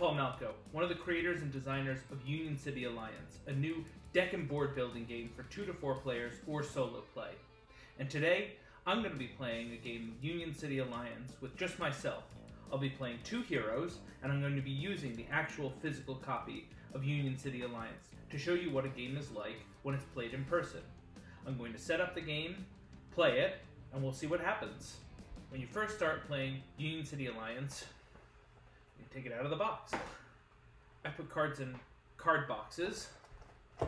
Paul Malchow, one of the creators and designers of Union City Alliance, a new deck and board building game for two to four players or solo play. And today, I'm going to be playing a game of Union City Alliance with just myself. I'll be playing two heroes, and I'm going to be using the actual physical copy of Union City Alliance to show you what a game is like when it's played in person. I'm going to set up the game, play it, and we'll see what happens. When you first start playing Union City Alliance, take it out of the box. I put cards in card boxes. We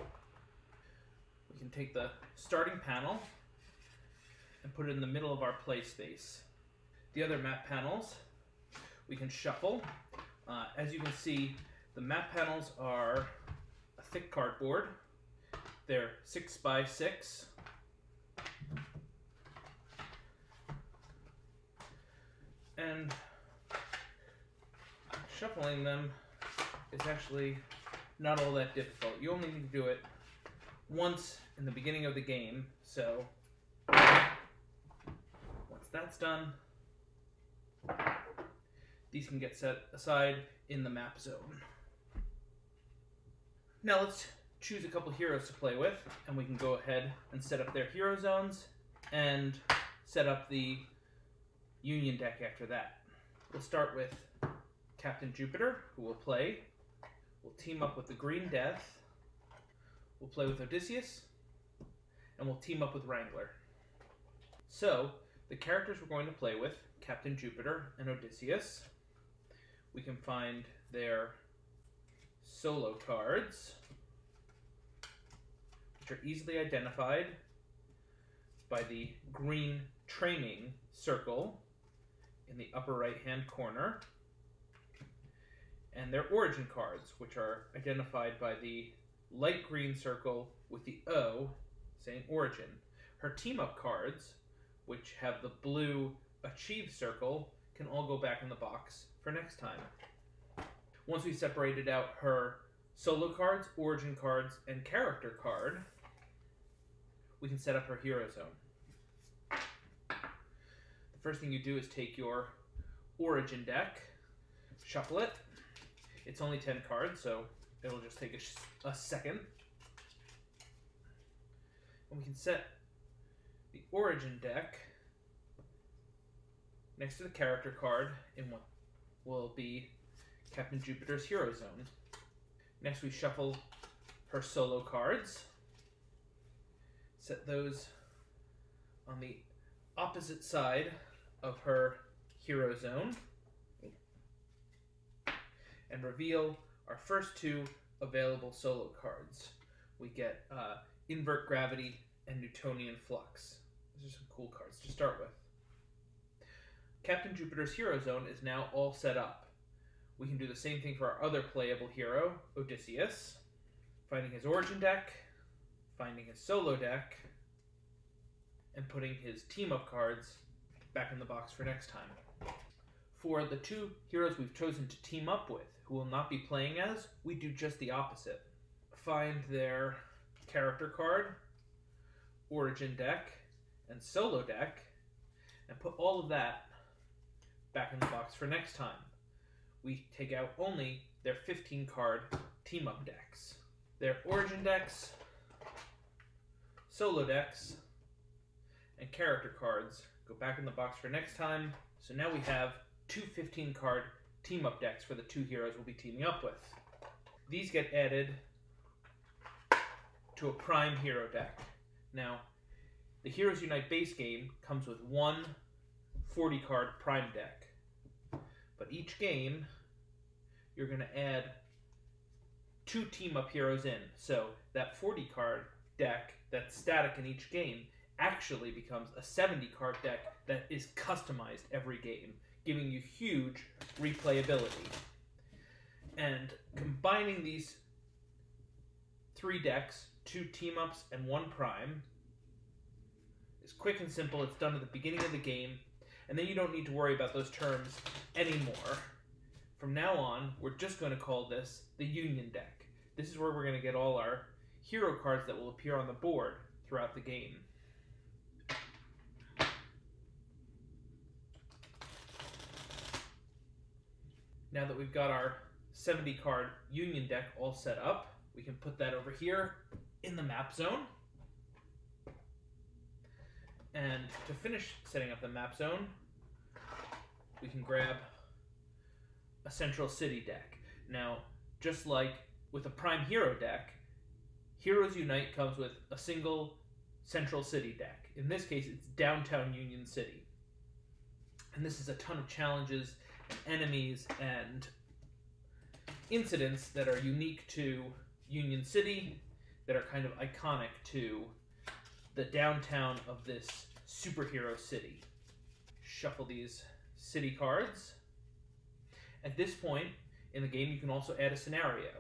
can take the starting panel and put it in the middle of our play space. The other map panels we can shuffle. Uh, as you can see, the map panels are a thick cardboard. They're six by six. And shuffling them is actually not all that difficult. You only need to do it once in the beginning of the game, so once that's done, these can get set aside in the map zone. Now let's choose a couple heroes to play with, and we can go ahead and set up their hero zones and set up the union deck after that. We'll start with Captain Jupiter, who will play. We'll team up with the Green Death. We'll play with Odysseus. And we'll team up with Wrangler. So, the characters we're going to play with, Captain Jupiter and Odysseus, we can find their solo cards, which are easily identified by the green training circle in the upper right hand corner, and their origin cards, which are identified by the light green circle with the O saying origin. Her team up cards, which have the blue achieve circle, can all go back in the box for next time. Once we've separated out her solo cards, origin cards, and character card, we can set up her hero zone. The first thing you do is take your origin deck, shuffle it. It's only 10 cards, so it'll just take a, a second. And we can set the origin deck next to the character card in what will be Captain Jupiter's Hero Zone. Next we shuffle her solo cards. Set those on the opposite side of her Hero Zone. And reveal our first two available solo cards. We get uh, Invert Gravity and Newtonian Flux. These are some cool cards to start with. Captain Jupiter's Hero Zone is now all set up. We can do the same thing for our other playable hero, Odysseus. Finding his origin deck, finding his solo deck, and putting his team up cards back in the box for next time. For the two heroes we've chosen to team up with, who will not be playing as, we do just the opposite. Find their character card, origin deck, and solo deck, and put all of that back in the box for next time. We take out only their 15 card team up decks. Their origin decks, solo decks, and character cards go back in the box for next time. So now we have two 15 card team up decks for the two heroes we'll be teaming up with. These get added to a prime hero deck. Now, the Heroes Unite base game comes with one 40 card prime deck. But each game, you're going to add two team up heroes in. So that 40 card deck that's static in each game actually becomes a 70 card deck that is customized every game, giving you huge replayability. And combining these three decks, two team ups and one prime, is quick and simple. It's done at the beginning of the game, and then you don't need to worry about those terms anymore. From now on, we're just going to call this the Union deck. This is where we're going to get all our hero cards that will appear on the board throughout the game. Now that we've got our 70 card Union deck all set up. We can put that over here in the map zone. And to finish setting up the map zone, we can grab a Central City deck. Now, just like with a Prime Hero deck, Heroes Unite comes with a single Central City deck. In this case, it's Downtown Union City. And this is a ton of challenges enemies and incidents that are unique to Union City, that are kind of iconic to the downtown of this superhero city. Shuffle these city cards. At this point in the game, you can also add a scenario.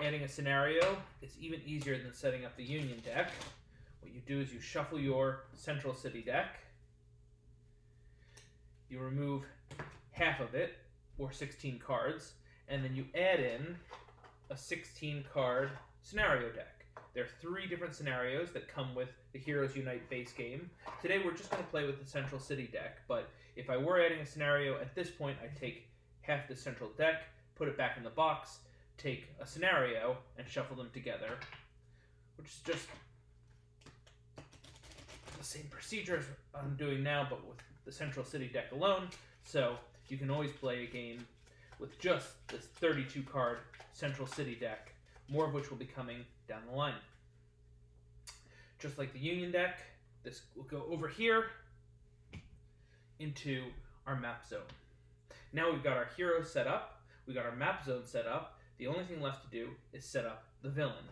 Adding a scenario is even easier than setting up the Union deck. What you do is you shuffle your Central City deck. You remove half of it, or 16 cards, and then you add in a 16 card scenario deck. There are three different scenarios that come with the Heroes Unite base game. Today we're just going to play with the Central City deck, but if I were adding a scenario at this point, I'd take half the central deck, put it back in the box, take a scenario, and shuffle them together, which is just the same procedure as I'm doing now, but with the Central City deck alone. So you can always play a game with just this 32 card Central City deck, more of which will be coming down the line. Just like the Union deck, this will go over here into our map zone. Now we've got our hero set up, we got our map zone set up. The only thing left to do is set up the villain.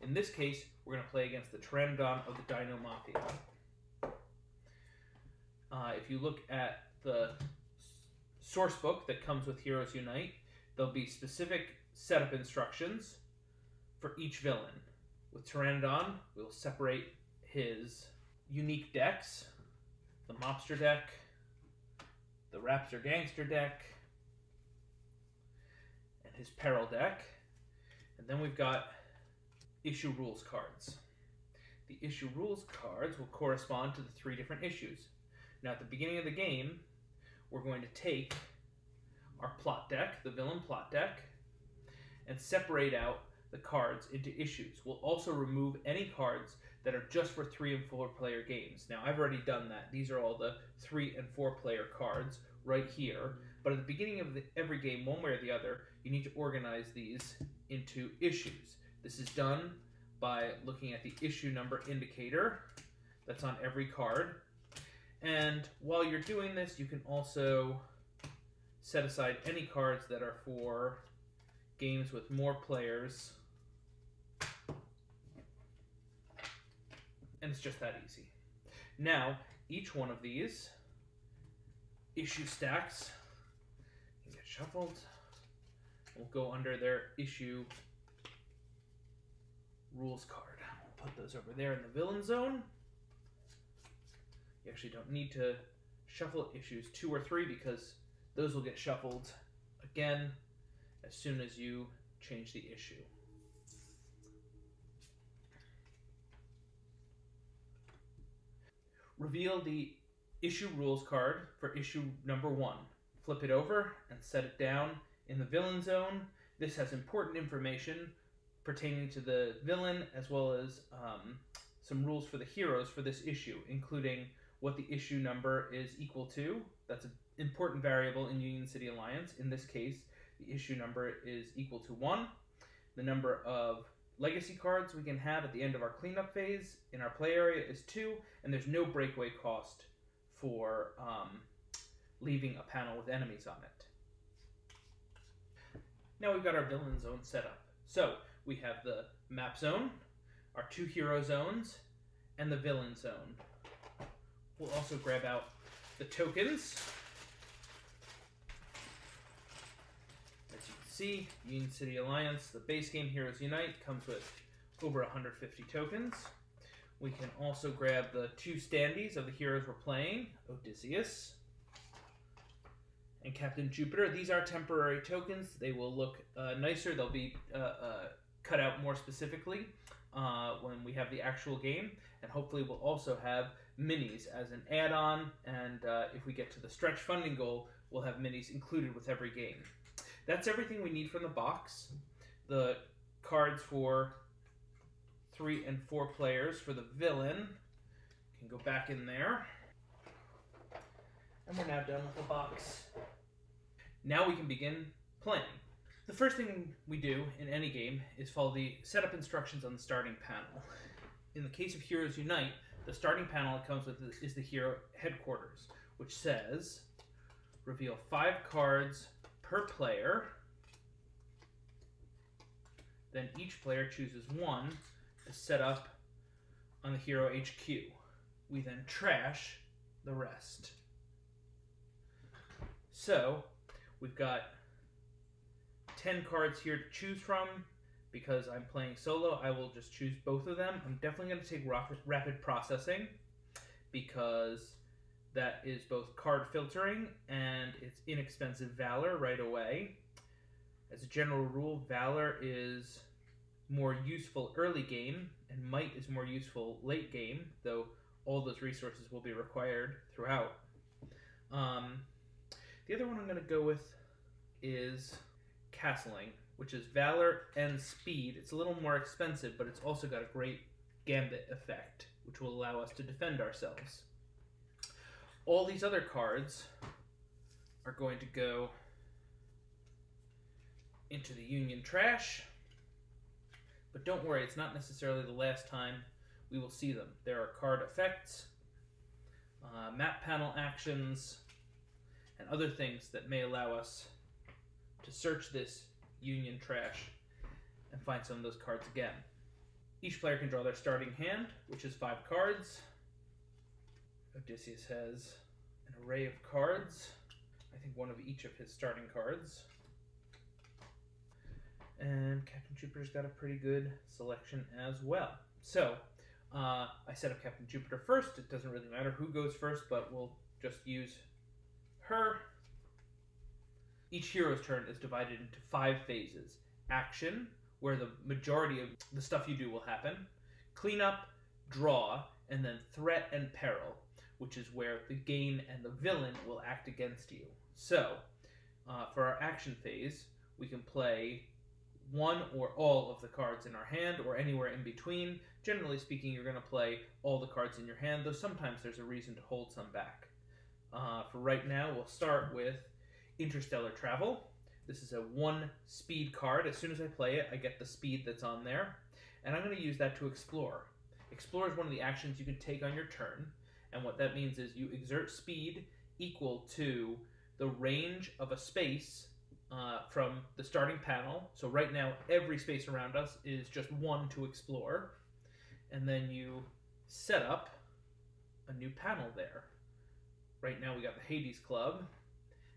In this case, we're going to play against the Pterano-Don of the Dino Mafia. Uh, if you look at the source book that comes with Heroes Unite, there'll be specific setup instructions for each villain. With Pterano-Don, we'll separate his unique decks the Mobster deck, the Raptor Gangster deck, and his Peril deck. And then we've got issue rules cards. The issue rules cards will correspond to the three different issues. Now, at the beginning of the game, we're going to take our plot deck, the villain plot deck, and separate out the cards into issues. We'll also remove any cards that are just for three and four player games. Now, I've already done that. These are all the three and four player cards right here. But at the beginning of the, every game, one way or the other, you need to organize these into issues. This is done by looking at the issue number indicator that's on every card. And while you're doing this, you can also set aside any cards that are for games with more players. And it's just that easy. Now, each one of these issue stacks can get shuffled. We'll go under their issue rules card. We'll put those over there in the villain zone. You actually don't need to shuffle issues two or three because those will get shuffled again as soon as you change the issue. Reveal the issue rules card for issue number one. Flip it over and set it down in the villain zone. This has important information pertaining to the villain as well as um, some rules for the heroes for this issue, including what the issue number is equal to. That's an important variable in Union City Alliance. In this case, the issue number is equal to 1. The number of legacy cards we can have at the end of our cleanup phase in our play area is 2, and there's no breakaway cost for um, leaving a panel with enemies on it. Now we've got our villain zone set up. So we have the map zone, our two hero zones, and the villain zone. We'll also grab out the tokens. As you can see, Union City Alliance, the base game Heroes Unite, comes with over 150 tokens. We can also grab the two standees of the heroes we're playing, Odysseus and Captain Jupiter. These are temporary tokens. They will look uh, nicer. They'll be uh, uh, cut out more specifically uh, when we have the actual game. And hopefully we'll also have minis as an add-on. And uh, if we get to the stretch funding goal, we'll have minis included with every game. that's everything we need from the box. The cards for three and four players for the villain can go back in there. And we're now done with the box. Now we can begin playing. The first thing we do in any game is follow the setup instructions on the starting panel. In the case of Heroes Unite, the starting panel it comes with is the hero headquarters, which says reveal five cards per player. Then each player chooses one to set up on the hero HQ. We then trash the rest. So, we've got 10 cards here to choose from. Because I'm playing solo, I will just choose both of them. I'm definitely going to take rapid processing because that is both card filtering and it's inexpensive Valor right away. As a general rule, Valor is more useful early game and Might is more useful late game, though all those resources will be required throughout. Um, the other one I'm going to go with is Castling, which is Valor and Speed. It's a little more expensive, but it's also got a great Gambit effect, which will allow us to defend ourselves. All these other cards are going to go into the Union trash. But don't worry, it's not necessarily the last time we will see them. There are card effects, uh, map panel actions, and other things that may allow us to search this Union trash and find some of those cards again. Each player can draw their starting hand, which is five cards. Odysseus has an array of cards. I think one of each of his starting cards. And Captain Jupiter's got a pretty good selection as well. So, uh, I set up Captain Jupiter first. It doesn't really matter who goes first, but we'll just use her. Each hero's turn is divided into five phases. Action, where the majority of the stuff you do will happen. Cleanup, draw, and then threat and peril, which is where the gain and the villain will act against you. So, uh, for our action phase, we can play one or all of the cards in our hand or anywhere in between. Generally speaking, you're going to play all the cards in your hand, though sometimes there's a reason to hold some back. Uh, for right now, we'll start with Interstellar Travel. This is a one speed card. As soon as I play it, I get the speed that's on there. And I'm going to use that to explore. Explore is one of the actions you can take on your turn. And what that means is you exert speed equal to the range of a space uh, from the starting panel. So right now, every space around us is just one to explore. And then you set up a new panel there. Right now we got the Hades Club.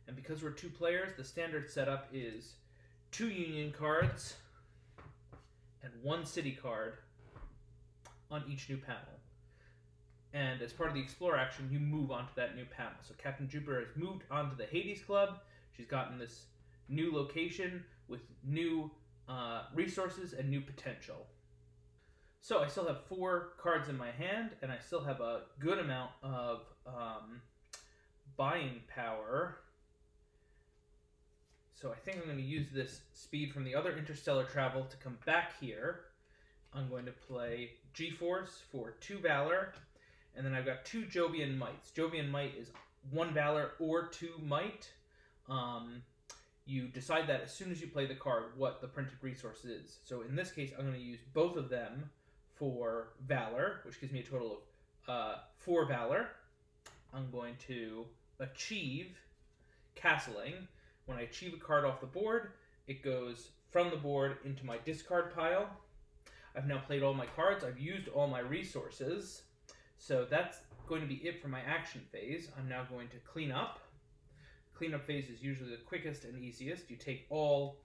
And because we're two players, the standard setup is two Union cards and one City card on each new panel. And as part of the Explore action, you move onto that new panel. So Captain Jupiter has moved onto the Hades Club. She's gotten this new location with new uh, resources and new potential. So I still have four cards in my hand, and I still have a good amount of um, buying power. So I think I'm going to use this speed from the other interstellar travel to come back here. I'm going to play G-Force for two Valor, and then I've got two Jovian Mights. Jovian Might is one Valor or two Might. Um, you decide that as soon as you play the card what the printed resource is. So in this case, I'm going to use both of them for Valor, which gives me a total of uh, four Valor. I'm going to achieve Castling. When I achieve a card off the board, it goes from the board into my discard pile. I've now played all my cards. I've used all my resources. So that's going to be it for my action phase. I'm now going to clean up cleanup phase is usually the quickest and easiest. You take all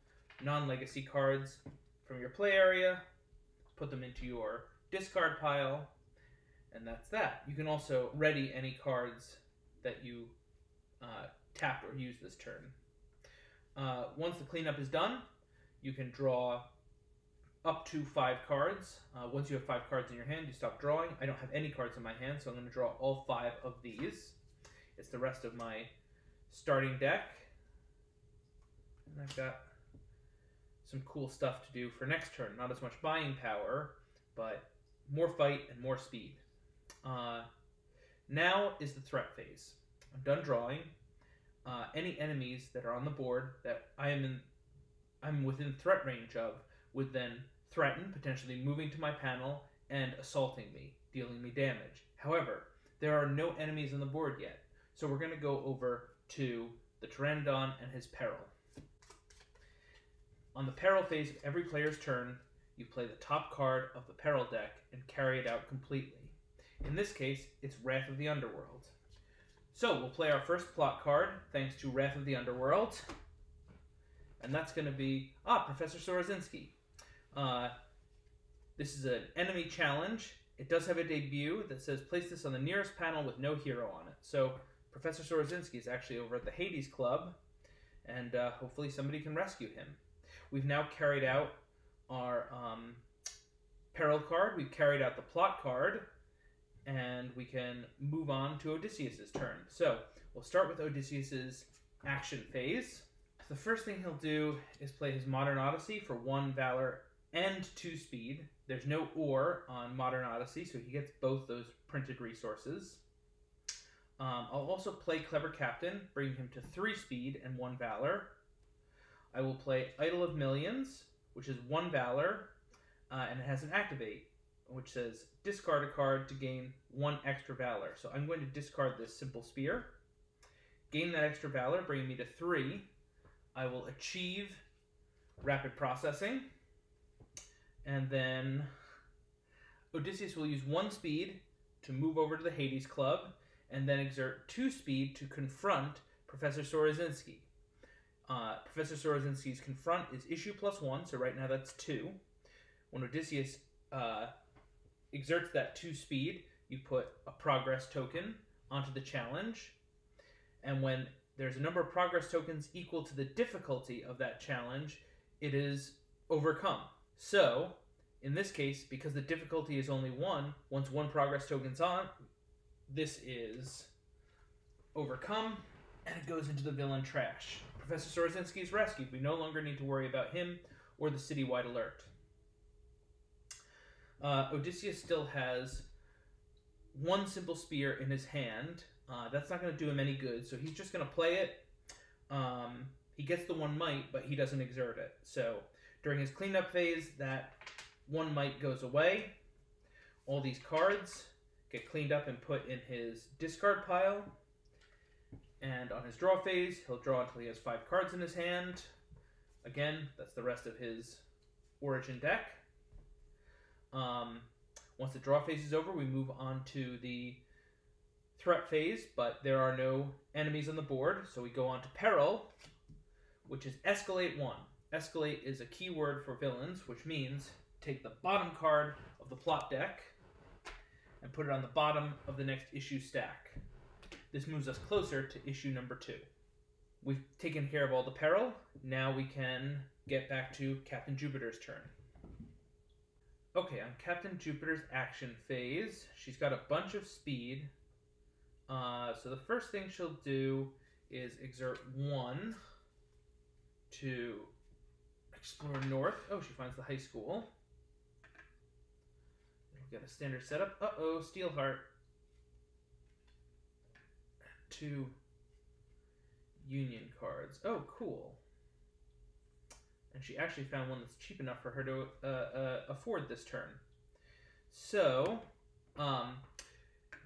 non-legacy cards from your play area, put them into your discard pile, and that's that. You can also ready any cards that you uh, tapped or used this turn. Uh, once the cleanup is done, you can draw up to five cards. Uh, once you have five cards in your hand, you stop drawing. I don't have any cards in my hand, so I'm going to draw all five of these. It's the rest of my starting deck. And I've got some cool stuff to do for next turn. Not as much buying power, but more fight and more speed. Uh, now is the threat phase. I'm done drawing. Uh, any enemies that are on the board that I am in, I'm within threat range of would then threaten, potentially moving to my panel and assaulting me, dealing me damage. However, there are no enemies on the board yet, so we're going to go over to the Pterano-Don and his peril. On the peril phase of every player's turn, you play the top card of the peril deck and carry it out completely. In this case, it's Wrath of the Underworld. So we'll play our first plot card, thanks to Wrath of the Underworld. And that's going to be, ah, Professor Sorozinski. Uh, this is an enemy challenge. It does have a debut that says place this on the nearest panel with no hero on it. So Professor Sorozinski is actually over at the Hades Club, and uh, hopefully somebody can rescue him. We've now carried out our um, peril card. We've carried out the plot card, and we can move on to Odysseus's turn. So we'll start with Odysseus's action phase. The first thing he'll do is play his Modern Odyssey for one valor and two speed. There's no or on Modern Odyssey, so he gets both those printed resources. Um, I'll also play Clever Captain, bringing him to three speed and one valor. I will play Idol of Millions, which is one valor, uh, and it has an activate, which says discard a card to gain one extra valor. So I'm going to discard this Simple Spear, gain that extra valor, bringing me to three. I will achieve Rapid Processing, and then Odysseus will use one speed to move over to the Hades Club, and then exert two speed to confront Professor Sorozinski. Uh, Professor Sorozinski's confront is issue plus one, so right now that's two. When Odysseus uh, exerts that two speed, you put a progress token onto the challenge, and when there's a number of progress tokens equal to the difficulty of that challenge, it is overcome. So, in this case, because the difficulty is only one, once one progress token's on, this is overcome, and it goes into the villain trash. Professor Sorozinski is rescued. We no longer need to worry about him or the citywide alert. Uh, Odysseus still has one simple spear in his hand. Uh, that's not going to do him any good, so he's just going to play it. Um, he gets the one might, but he doesn't exert it. So during his cleanup phase, that one might goes away. All these cards get cleaned up and put in his discard pile. And on his draw phase, he'll draw until he has five cards in his hand. Again, that's the rest of his origin deck. Um, once the draw phase is over, we move on to the threat phase, but there are no enemies on the board, so we go on to peril, which is escalate one. Escalate is a keyword for villains, which means take the bottom card of the plot deck and put it on the bottom of the next issue stack. This moves us closer to issue number two. We've taken care of all the peril. Now we can get back to Captain Jupiter's turn. Okay, on Captain Jupiter's action phase, she's got a bunch of speed. Uh, so the first thing she'll do is exert one to explore north. Oh, she finds the high school. We've got a standard setup. Uh-oh, Steelheart. Two Union cards. Oh, cool. And she actually found one that's cheap enough for her to uh, uh, afford this turn. So, um,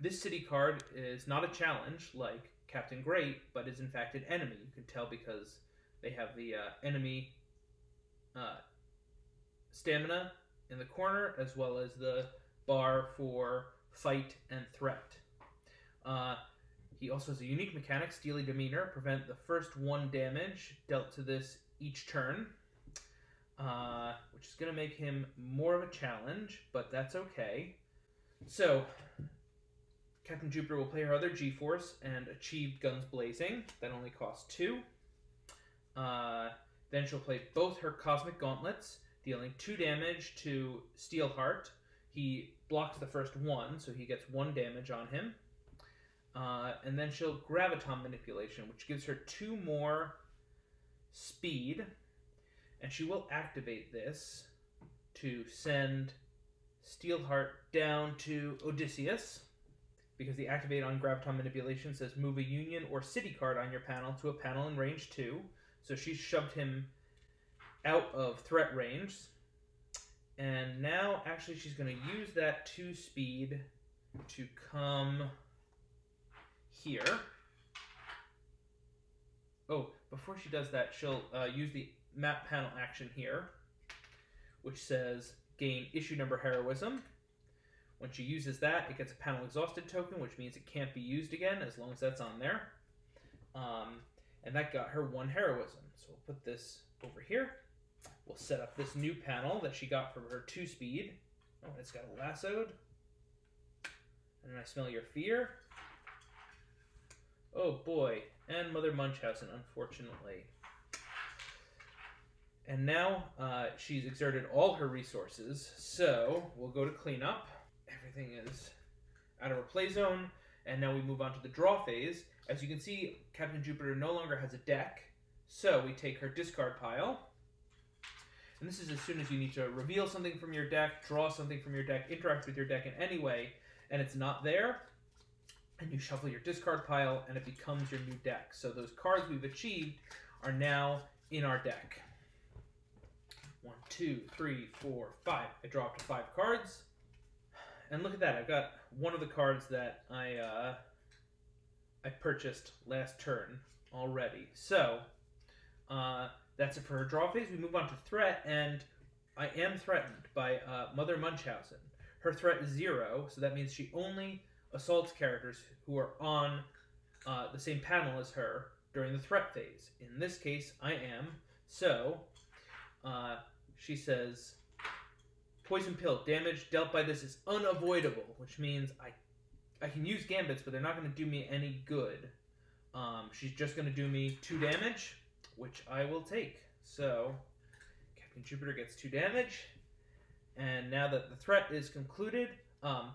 this city card is not a challenge like Captain Great, but is in fact an enemy. You can tell because they have the uh, enemy uh, stamina in the corner as well as the bar for fight and threat. Uh, he also has a unique mechanic, Steely Demeanor, prevent the first one damage dealt to this each turn, uh, which is going to make him more of a challenge, but that's okay. So, Captain Jupiter will play her other G-Force and achieve Guns Blazing. That only costs two. Uh, then she'll play both her Cosmic Gauntlets, dealing two damage to Steelheart, he blocks the first one, so he gets one damage on him. Uh, and then she'll Graviton Manipulation, which gives her two more speed, and she will activate this to send Steelheart down to Odysseus because the activate on graviton manipulation says move a union or city card on your panel to a panel in range 2. So she shoved him out of threat range. And now actually she's going to use that 2 speed to come here. Oh, before she does that, she'll uh, use the map panel action here, which says gain issue number heroism. Once she uses that, it gets a panel exhausted token, which means it can't be used again as long as that's on there. Um, and that got her one heroism. So we'll put this over here. We'll set up this new panel that she got from her two speed. Oh, it's got a lassoed. And I smell your fear. Oh boy, and Mother Munchausen, unfortunately. And now uh, she's exerted all her resources, so we'll go to cleanup. Everything is out of her play zone, and now we move on to the draw phase. As you can see, Captain Jupiter no longer has a deck, so we take her discard pile. And this is as soon as you need to reveal something from your deck, draw something from your deck, interact with your deck in any way, and it's not there, and you shuffle your discard pile, and it becomes your new deck. So those cards we've achieved are now in our deck. One, two, three, four, five. I up five cards. And look at that, I've got one of the cards that I uh, I purchased last turn already. So uh, that's it for her draw phase. We move on to threat, and I am threatened by uh, Mother Munchausen. Her threat is zero, so that means she only assaults characters who are on uh, the same panel as her during the threat phase. In this case, I am. So uh, she says, Poison pill damage dealt by this is unavoidable, which means I I can use gambits, but they're not going to do me any good. Um, she's just going to do me two damage, which I will take. So Captain Jupiter gets two damage, and now that the threat is concluded, um,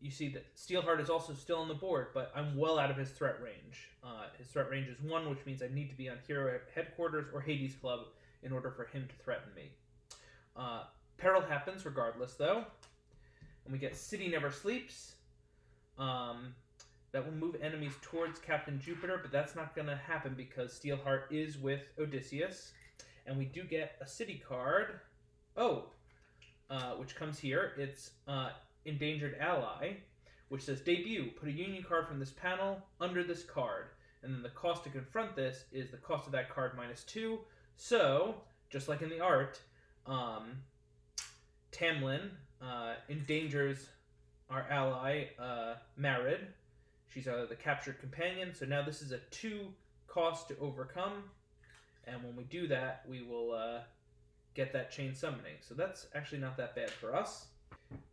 you see that Steelheart is also still on the board, but I'm well out of his threat range. Uh, his threat range is one, which means I need to be on Hero Headquarters or Hades Club in order for him to threaten me. Uh, peril happens regardless, though. And we get City Never Sleeps. Um, that will move enemies towards Captain Jupiter, but that's not going to happen because Steelheart is with Odysseus. And we do get a city card. Oh, uh, which comes here. It's uh, Endangered Ally, which says debut. Put a union card from this panel under this card. And then the cost to confront this is the cost of that card minus two. So, just like in the art, um, Tamlin uh, endangers our ally, uh, Marid. She's uh, the captured companion. So now this is a two cost to overcome. And when we do that, we will uh, get that chain summoning. So that's actually not that bad for us.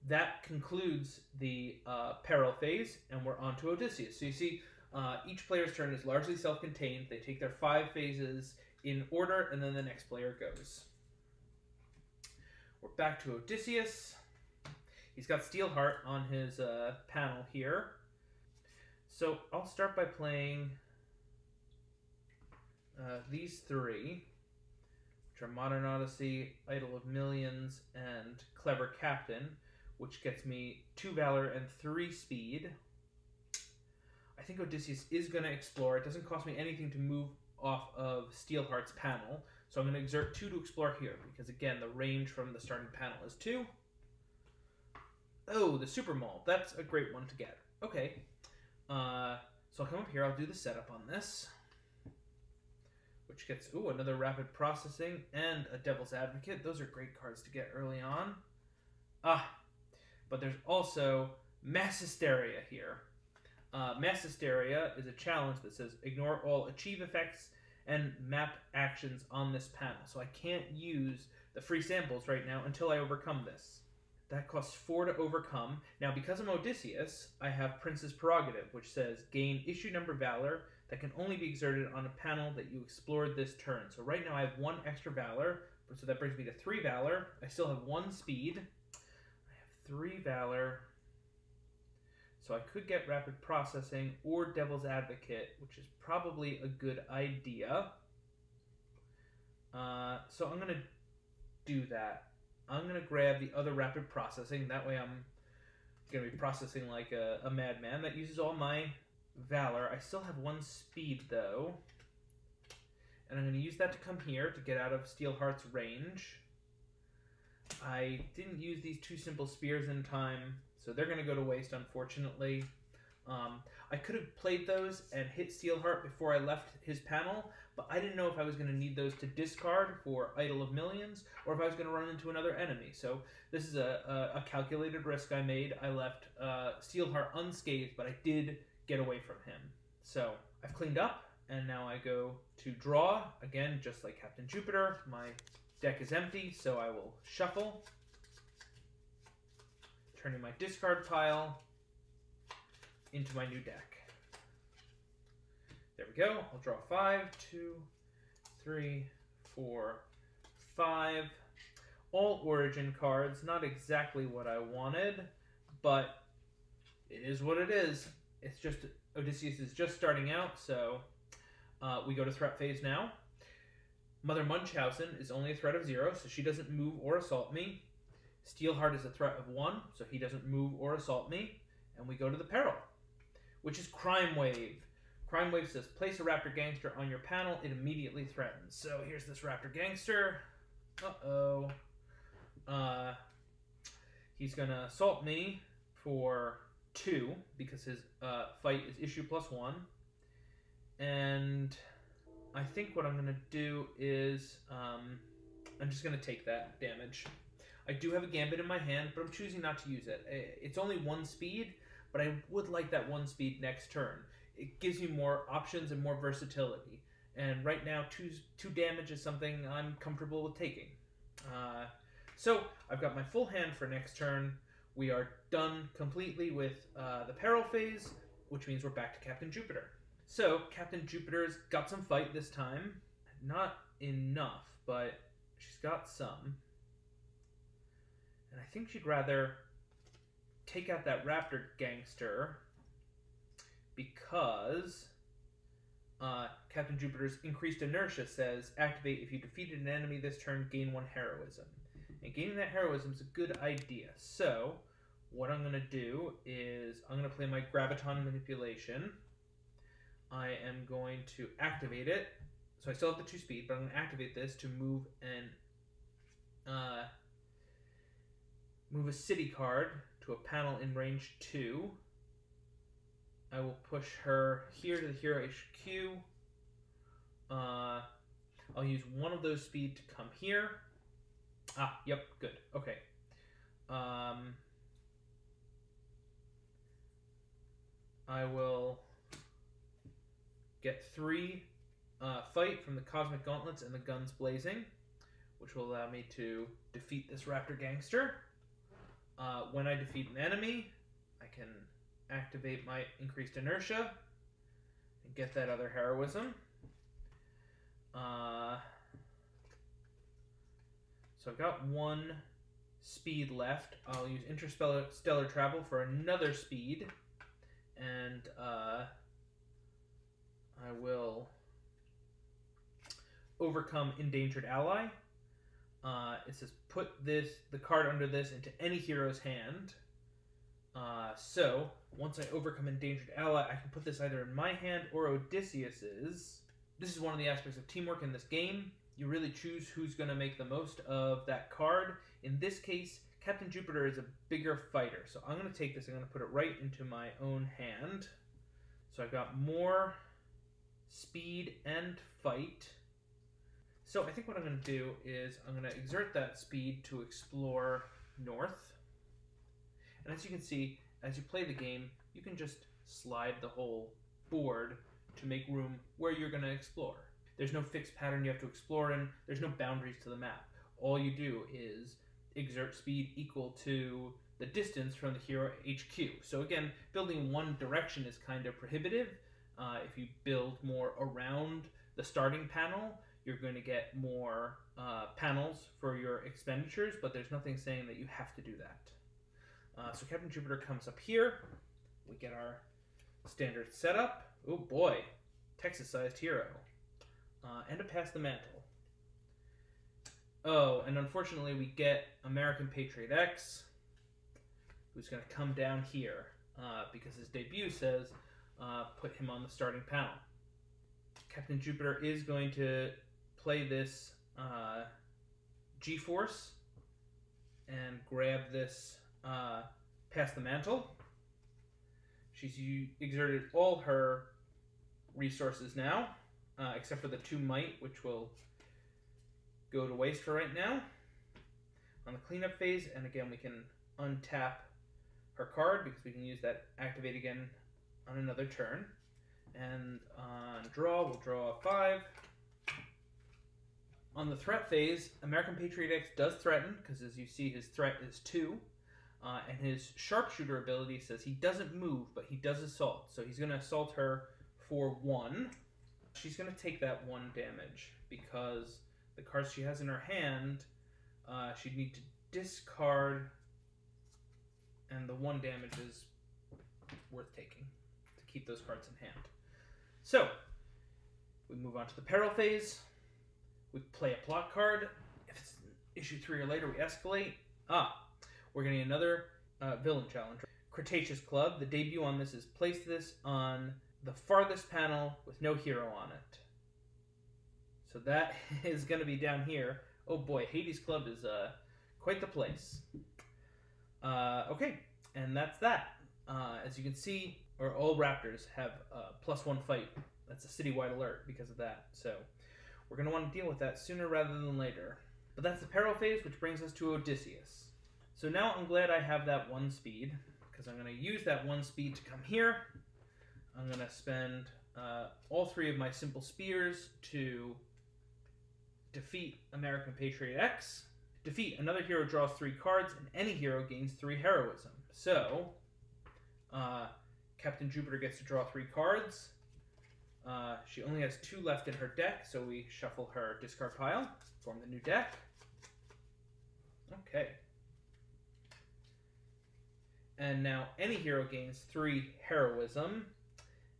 That concludes the uh, peril phase, and we're on to Odysseus. So you see, uh, each player's turn is largely self-contained. They take their five phases in order, and then the next player goes. We're back to Odysseus. He's got Steelheart on his uh, panel here. So I'll start by playing uh, these three, which are Modern Odyssey, Idol of Millions, and Clever Captain, which gets me two Valor and three Speed. I think Odysseus is going to explore. It doesn't cost me anything to move off of Steelheart's panel. So I'm going to exert 2 to explore here, because again, the range from the starting panel is 2. Oh, the Super Mall. That's a great one to get. Okay. Uh, so I'll come up here, I'll do the setup on this. Which gets, ooh, another Rapid Processing and a Devil's Advocate. Those are great cards to get early on. Ah, but there's also Mass Hysteria here. Uh, Mass Hysteria is a challenge that says ignore all achieve effects and map actions on this panel. So I can't use the free samples right now until I overcome this. That costs 4 to overcome. Now, because I'm Odysseus, I have Prince's Prerogative, which says gain issue number Valor that can only be exerted on a panel that you explored this turn. So right now I have 1 extra Valor, so that brings me to 3 Valor. I still have 1 Speed. I have 3 Valor. So I could get Rapid Processing or Devil's Advocate, which is probably a good idea. Uh, so I'm gonna do that. I'm gonna grab the other rapid processing. That way I'm gonna be processing like a, a madman. That uses all my valor. I still have one speed though. And I'm gonna use that to come here to get out of Steelheart's range. I didn't use these two simple spears in time, so they're gonna go to waste unfortunately. Um, I could have played those and hit Steelheart before I left his panel, but I didn't know if I was going to need those to discard for Idol of Millions or if I was going to run into another enemy. So this is a, a, a calculated risk I made. I left uh, Steelheart unscathed, but I did get away from him. So I've cleaned up, and now I go to draw. Again, just like Captain Jupiter, my deck is empty, so I will shuffle, turning my discard pile into my new deck. There we go. I'll draw five, two, three, four, five. All origin cards. Not exactly what I wanted, but it is what it is. It's just Odysseus is just starting out, so uh, we go to threat phase now. Mother Munchausen is only a threat of zero, so she doesn't move or assault me. Steelheart is a threat of one, so he doesn't move or assault me. And we go to the peril which is Crime Wave. Crime Wave says place a Raptor Gangster on your panel, it immediately threatens. So here's this Raptor Gangster. Uh-oh. Uh, he's gonna assault me for two, because his uh, fight is issue plus one. And I think what I'm gonna do is um, I'm just gonna take that damage. I do have a Gambit in my hand, but I'm choosing not to use it. It's only one speed, but I would like that one speed next turn. It gives you more options and more versatility. And right now, two, two damage is something I'm comfortable with taking. Uh, so I've got my full hand for next turn. We are done completely with uh, the peril phase, which means we're back to Captain Jupiter. So Captain Jupiter's got some fight this time. Not enough, but she's got some. And I think she'd rather take out that raptor gangster because uh, Captain Jupiter's increased inertia says activate if you defeated an enemy this turn, gain one heroism. And gaining that heroism is a good idea. So, what I'm going to do is I'm going to play my graviton manipulation. I am going to activate it. So I still have the two speed, but I'm going to activate this to move an uh, move a city card to a panel in range 2. I will push her here to the hero HQ. Uh, I'll use one of those speed to come here. Ah, yep, good. Okay. Um, I will get three uh, fight from the Cosmic Gauntlets and the Guns Blazing, which will allow me to defeat this Raptor Gangster. Uh, when I defeat an enemy, I can activate my increased inertia and get that other heroism. Uh, so I've got one speed left. I'll use interstellar travel for another speed, and uh, I will overcome endangered ally. Uh, it says put this the card under this into any hero's hand. Uh, so once I overcome endangered ally, I can put this either in my hand or Odysseus's. This is one of the aspects of teamwork in this game. You really choose who's going to make the most of that card. In this case, Captain Jupiter is a bigger fighter, so I'm going to take this. I'm going to put it right into my own hand. So I've got more speed and fight. So I think what I'm going to do is I'm going to exert that speed to explore north. And as you can see, as you play the game, you can just slide the whole board to make room where you're going to explore. There's no fixed pattern you have to explore in. There's no boundaries to the map. All you do is exert speed equal to the distance from the hero HQ. So again, building one direction is kind of prohibitive. Uh, if you build more around the starting panel, you're going to get more uh, panels for your expenditures, but there's nothing saying that you have to do that. Uh, so Captain Jupiter comes up here. We get our standard setup. Oh boy, Texas-sized hero. Uh, and a pass the mantle. Oh, and unfortunately, we get American Patriot X, who's going to come down here uh, because his debut says uh, put him on the starting panel. Captain Jupiter is going to play this uh, G Force and grab this uh, past the mantle. She's exerted all her resources now, uh, except for the two might, which will go to waste for right now. On the cleanup phase, and again, we can untap her card because we can use that activate again on another turn. And on draw, we'll draw a five. On the threat phase, American Patriot X does threaten because, as you see, his threat is two. Uh, and his sharpshooter ability says he doesn't move, but he does assault. So he's going to assault her for one. She's going to take that one damage because the cards she has in her hand, uh, she'd need to discard, and the one damage is worth taking to keep those cards in hand. So, we move on to the peril phase. We play a plot card. If it's issue three or later, we escalate. Ah, we're getting another uh, villain challenge. Cretaceous Club. The debut on this is place this on the farthest panel with no hero on it. So that is going to be down here. Oh boy, Hades Club is uh, quite the place. Uh, okay, and that's that. Uh, as you can see, or all Raptors have uh, plus one fight. That's a citywide alert because of that. So we're going to want to deal with that sooner rather than later. But that's the peril phase, which brings us to Odysseus. So now I'm glad I have that one speed because I'm going to use that one speed to come here. I'm going to spend uh, all three of my simple spears to defeat American Patriot X. Defeat another hero draws three cards, and any hero gains three heroism. So, uh, Captain Jupiter gets to draw three cards. Uh, she only has two left in her deck, so we shuffle her discard pile, form the new deck. Okay. And now any hero gains three heroism,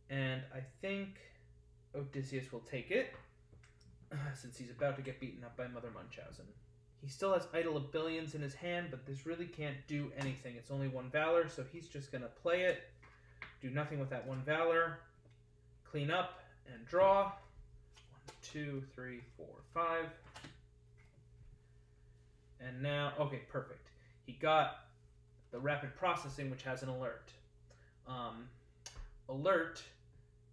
and I think Odysseus will take it since he's about to get beaten up by Mother Munchausen. He still has Idol of Billions in his hand, but this really can't do anything. It's only one Valor, so he's just going to play it, do nothing with that one Valor, clean up, and draw. One, two, three, four, five. And now, okay, perfect. He got the rapid processing, which has an alert. Um, alert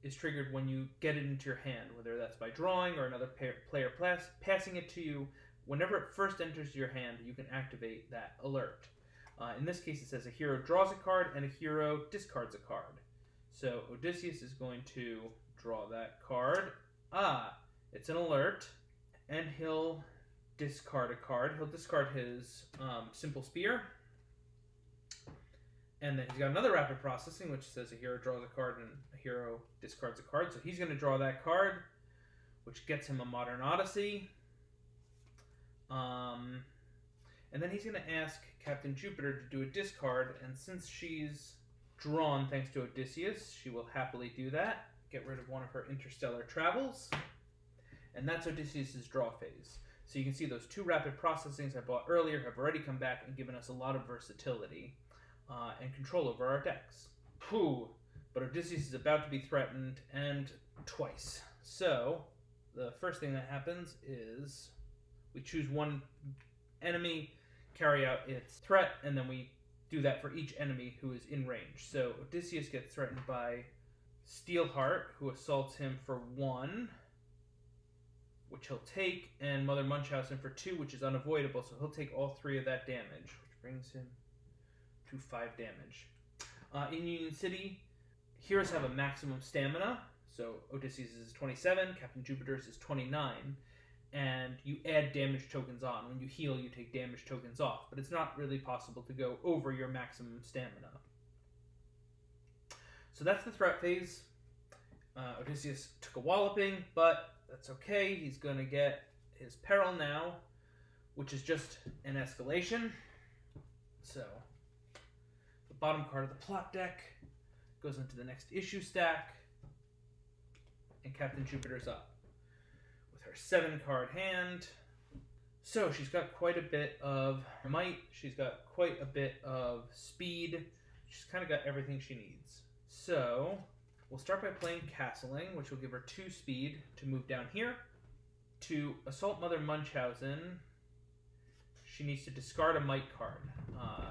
is triggered when you get it into your hand, whether that's by drawing or another player pass- passing it to you. Whenever it first enters your hand, you can activate that alert. Uh, in this case, it says a hero draws a card and a hero discards a card. So Odysseus is going to draw that card. Ah, it's an alert, and he'll discard a card. He'll discard his um, simple spear, and then he's got another rapid processing, which says a hero draws a card and a hero discards a card. So he's going to draw that card, which gets him a Modern Odyssey. Um, and then he's going to ask Captain Jupiter to do a discard, and since she's drawn thanks to Odysseus, she will happily do that. Get rid of one of her interstellar travels. And that's Odysseus' draw phase. So you can see those two rapid processings I bought earlier have already come back and given us a lot of versatility uh, and control over our decks. Pooh! But Odysseus is about to be threatened, and twice. So, the first thing that happens is we choose one enemy, carry out its threat, and then we do that for each enemy who is in range. So, Odysseus gets threatened by Steelheart, who assaults him for one, which he'll take, and Mother Munchausen for two, which is unavoidable, so he'll take all three of that damage, which brings him to 5 damage. Uh, in Union City, heroes have a maximum stamina, so Odysseus is 27, Captain Jupiter's is 29, and you add damage tokens on. When you heal, you take damage tokens off, but it's not really possible to go over your maximum stamina. So that's the threat phase. Uh, Odysseus took a walloping, but that's okay. He's going to get his peril now, which is just an escalation. So the bottom card of the plot deck goes into the next issue stack, and Captain Jupiter's up seven card hand. So she's got quite a bit of might. She's got quite a bit of speed. She's kind of got everything she needs. So we'll start by playing Castling, which will give her two speed to move down here. To assault Mother Munchausen, she needs to discard a might card, uh,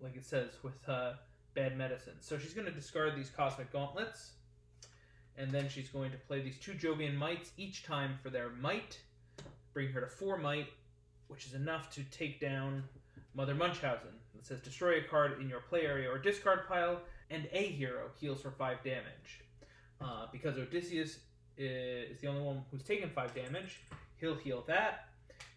like it says with uh, bad medicine. So she's going to discard these cosmic gauntlets, and then she's going to play these two Jovian Mights each time for their might, bring her to four might, which is enough to take down Mother Munchausen. It says destroy a card in your play area or discard pile, and a hero heals for five damage. Uh, because Odysseus is the only one who's taken five damage, he'll heal that,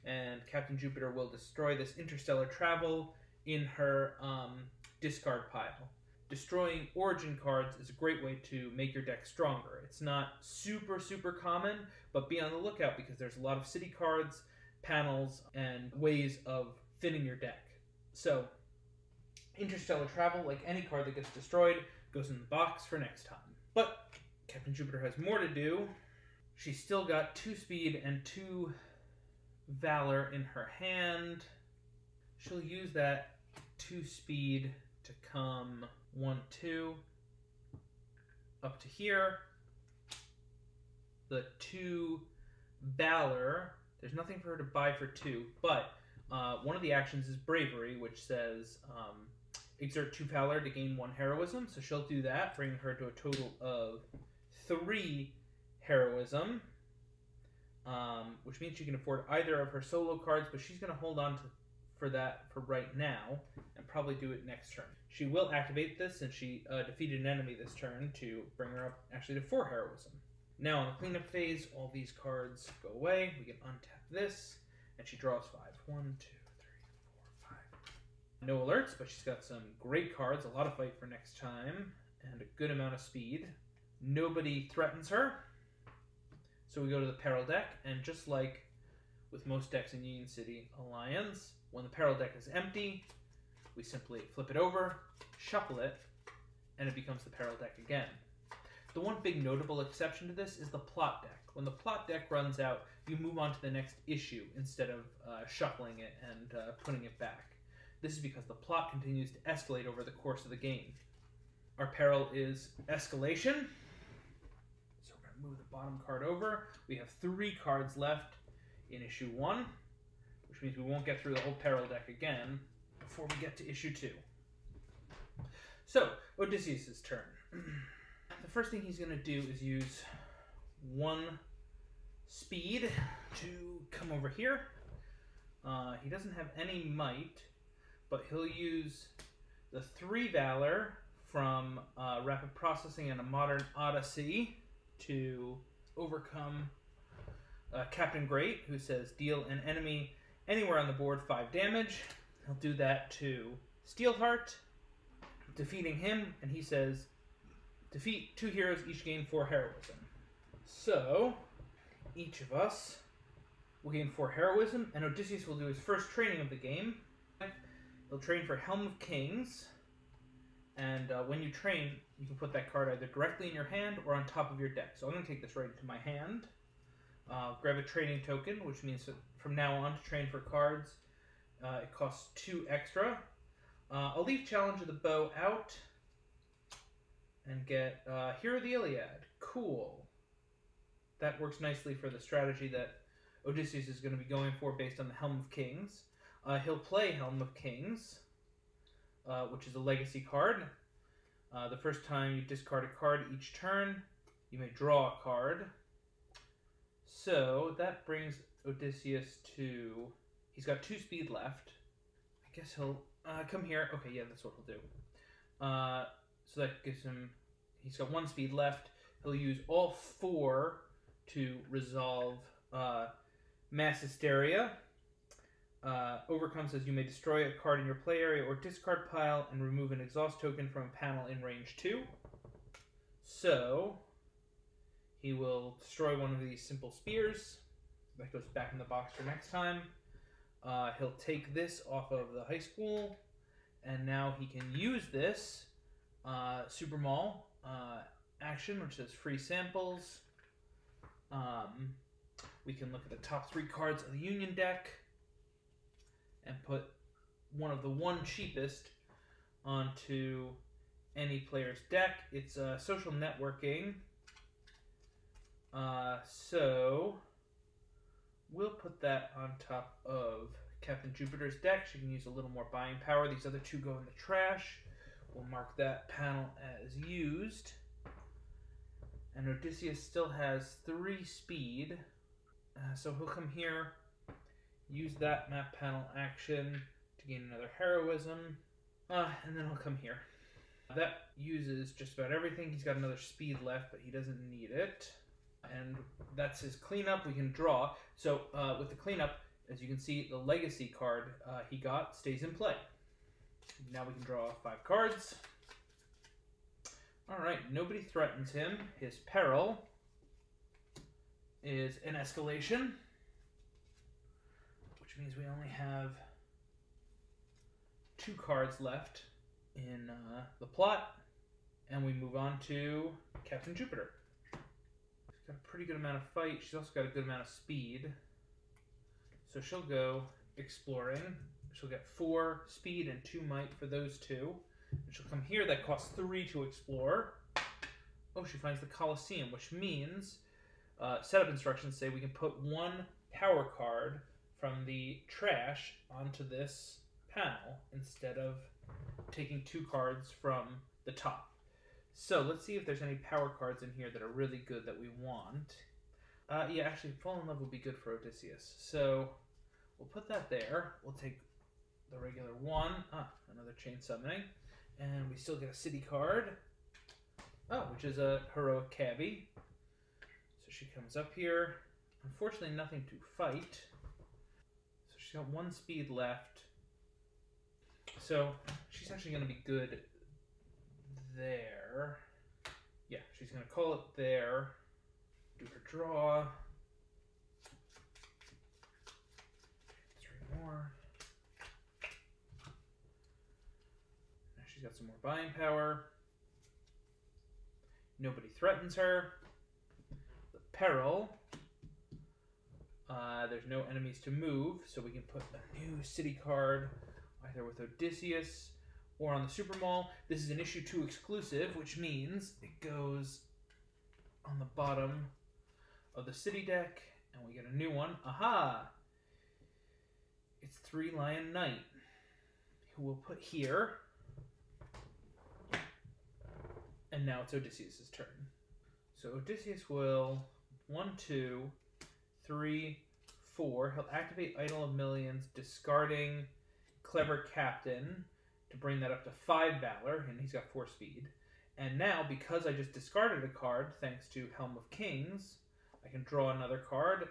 and Captain Jupiter will destroy this interstellar travel in her um, discard pile. Destroying origin cards is a great way to make your deck stronger. It's not super, super common, but be on the lookout because there's a lot of city cards, panels, and ways of thinning your deck. So, interstellar travel, like any card that gets destroyed, goes in the box for next time. But Captain Jupiter has more to do. She's still got two speed and two valor in her hand. She'll use that two speed to come one, two, up to here. The two valor, there's nothing for her to buy for two, but uh, one of the actions is bravery, which says um, exert two valor to gain one heroism. So she'll do that, bringing her to a total of three heroism, um, which means she can afford either of her solo cards, but she's going to hold on to for that for right now probably do it next turn. She will activate this since she uh, defeated an enemy this turn to bring her up actually to four heroism. Now in the cleanup phase, all these cards go away. We can untap this, and she draws five. One, two, three, four, five. No alerts, but she's got some great cards, a lot of fight for next time, and a good amount of speed. Nobody threatens her. So we go to the peril deck, and just like with most decks in Union City Alliance, when the peril deck is empty, we simply flip it over, shuffle it, and it becomes the peril deck again. The one big notable exception to this is the plot deck. When the plot deck runs out, you move on to the next issue instead of uh, shuffling it and uh, putting it back. This is because the plot continues to escalate over the course of the game. Our peril is escalation. So we're going to move the bottom card over. We have three cards left in issue one, which means we won't get through the whole peril deck again before we get to issue two. So, Odysseus' turn. the first thing he's going to do is use one speed to come over here. Uh, he doesn't have any might, but he'll use the three valor from uh, Rapid Processing and a Modern Odyssey to overcome uh, Captain Great, who says deal an enemy anywhere on the board five damage. He'll do that to Steelheart, defeating him, and he says defeat two heroes each gain four heroism. So, each of us will gain four heroism, and Odysseus will do his first training of the game. He'll train for Helm of Kings, and uh, when you train, you can put that card either directly in your hand or on top of your deck. So I'm going to take this right into my hand. Uh, grab a training token, which means that from now on to train for cards, uh, it costs two extra. Uh, I'll leave Challenge of the Bow out and get uh, Hero of the Iliad. Cool. That works nicely for the strategy that Odysseus is going to be going for based on the Helm of Kings. Uh, he'll play Helm of Kings, uh, which is a legacy card. Uh, the first time you discard a card each turn, you may draw a card. So that brings Odysseus to. He's got two speed left. I guess he'll uh, come here. Okay, yeah, that's what he'll do. Uh, so that gives him. He's got one speed left. He'll use all four to resolve uh, mass hysteria. Uh, overcome says you may destroy a card in your play area or discard pile and remove an exhaust token from a panel in range 2. So, he will destroy one of these simple spears. That goes back in the box for next time. Uh, he'll take this off of the high school, and now he can use this uh, Super Mall uh, action, which says free samples, um, We can look at the top three cards of the Union deck and put one of the one cheapest onto any player's deck. It's uh, social networking. Uh, so we'll put that on top of Captain Jupiter's deck. She can use a little more buying power. These other two go in the trash. We'll mark that panel as used. And Odysseus still has three speed. Uh, so he'll come here, use that map panel action to gain another heroism. Uh, and then he'll come here. That uses just about everything. He's got another speed left, but he doesn't need it. And that's his cleanup. We can draw. So uh, with the cleanup, as you can see, the legacy card uh, he got stays in play. Now we can draw five cards. All right, nobody threatens him. His peril is an escalation, which means we only have two cards left in uh, the plot, and we move on to Captain Jupiter. Got a pretty good amount of fight. She's also got a good amount of speed. So she'll go exploring. She'll get four speed and two might for those two. And she'll come here. That costs three to explore. Oh, she finds the Colosseum, which means uh, setup instructions say we can put one power card from the trash onto this panel instead of taking two cards from the top. So let's see if there's any power cards in here that are really good that we want. Uh, yeah, actually, Fall in Love would be good for Odysseus. So we'll put that there. We'll take the regular one. Ah, another chain summoning. And we still get a city card. Oh, which is a heroic cabbie. So she comes up here. Unfortunately, nothing to fight. So she's got one speed left. So she's actually going to be good there. Yeah, she's going to call it there. Do her draw. Three more. Now she's got some more buying power. Nobody threatens her. The peril. Uh, there's no enemies to move, so we can put a new city card either with Odysseus or on the Super Mall. This is an issue 2 exclusive, which means it goes on the bottom of the city deck, and we get a new one. Aha! It's Three Lion Knight, who we'll put here. And now it's Odysseus' turn. So Odysseus will one, two, three, four. He'll activate Idol of Millions, discarding Clever Captain to bring that up to five valor, and he's got four speed. And now, because I just discarded a card, thanks to Helm of Kings, I can draw another card,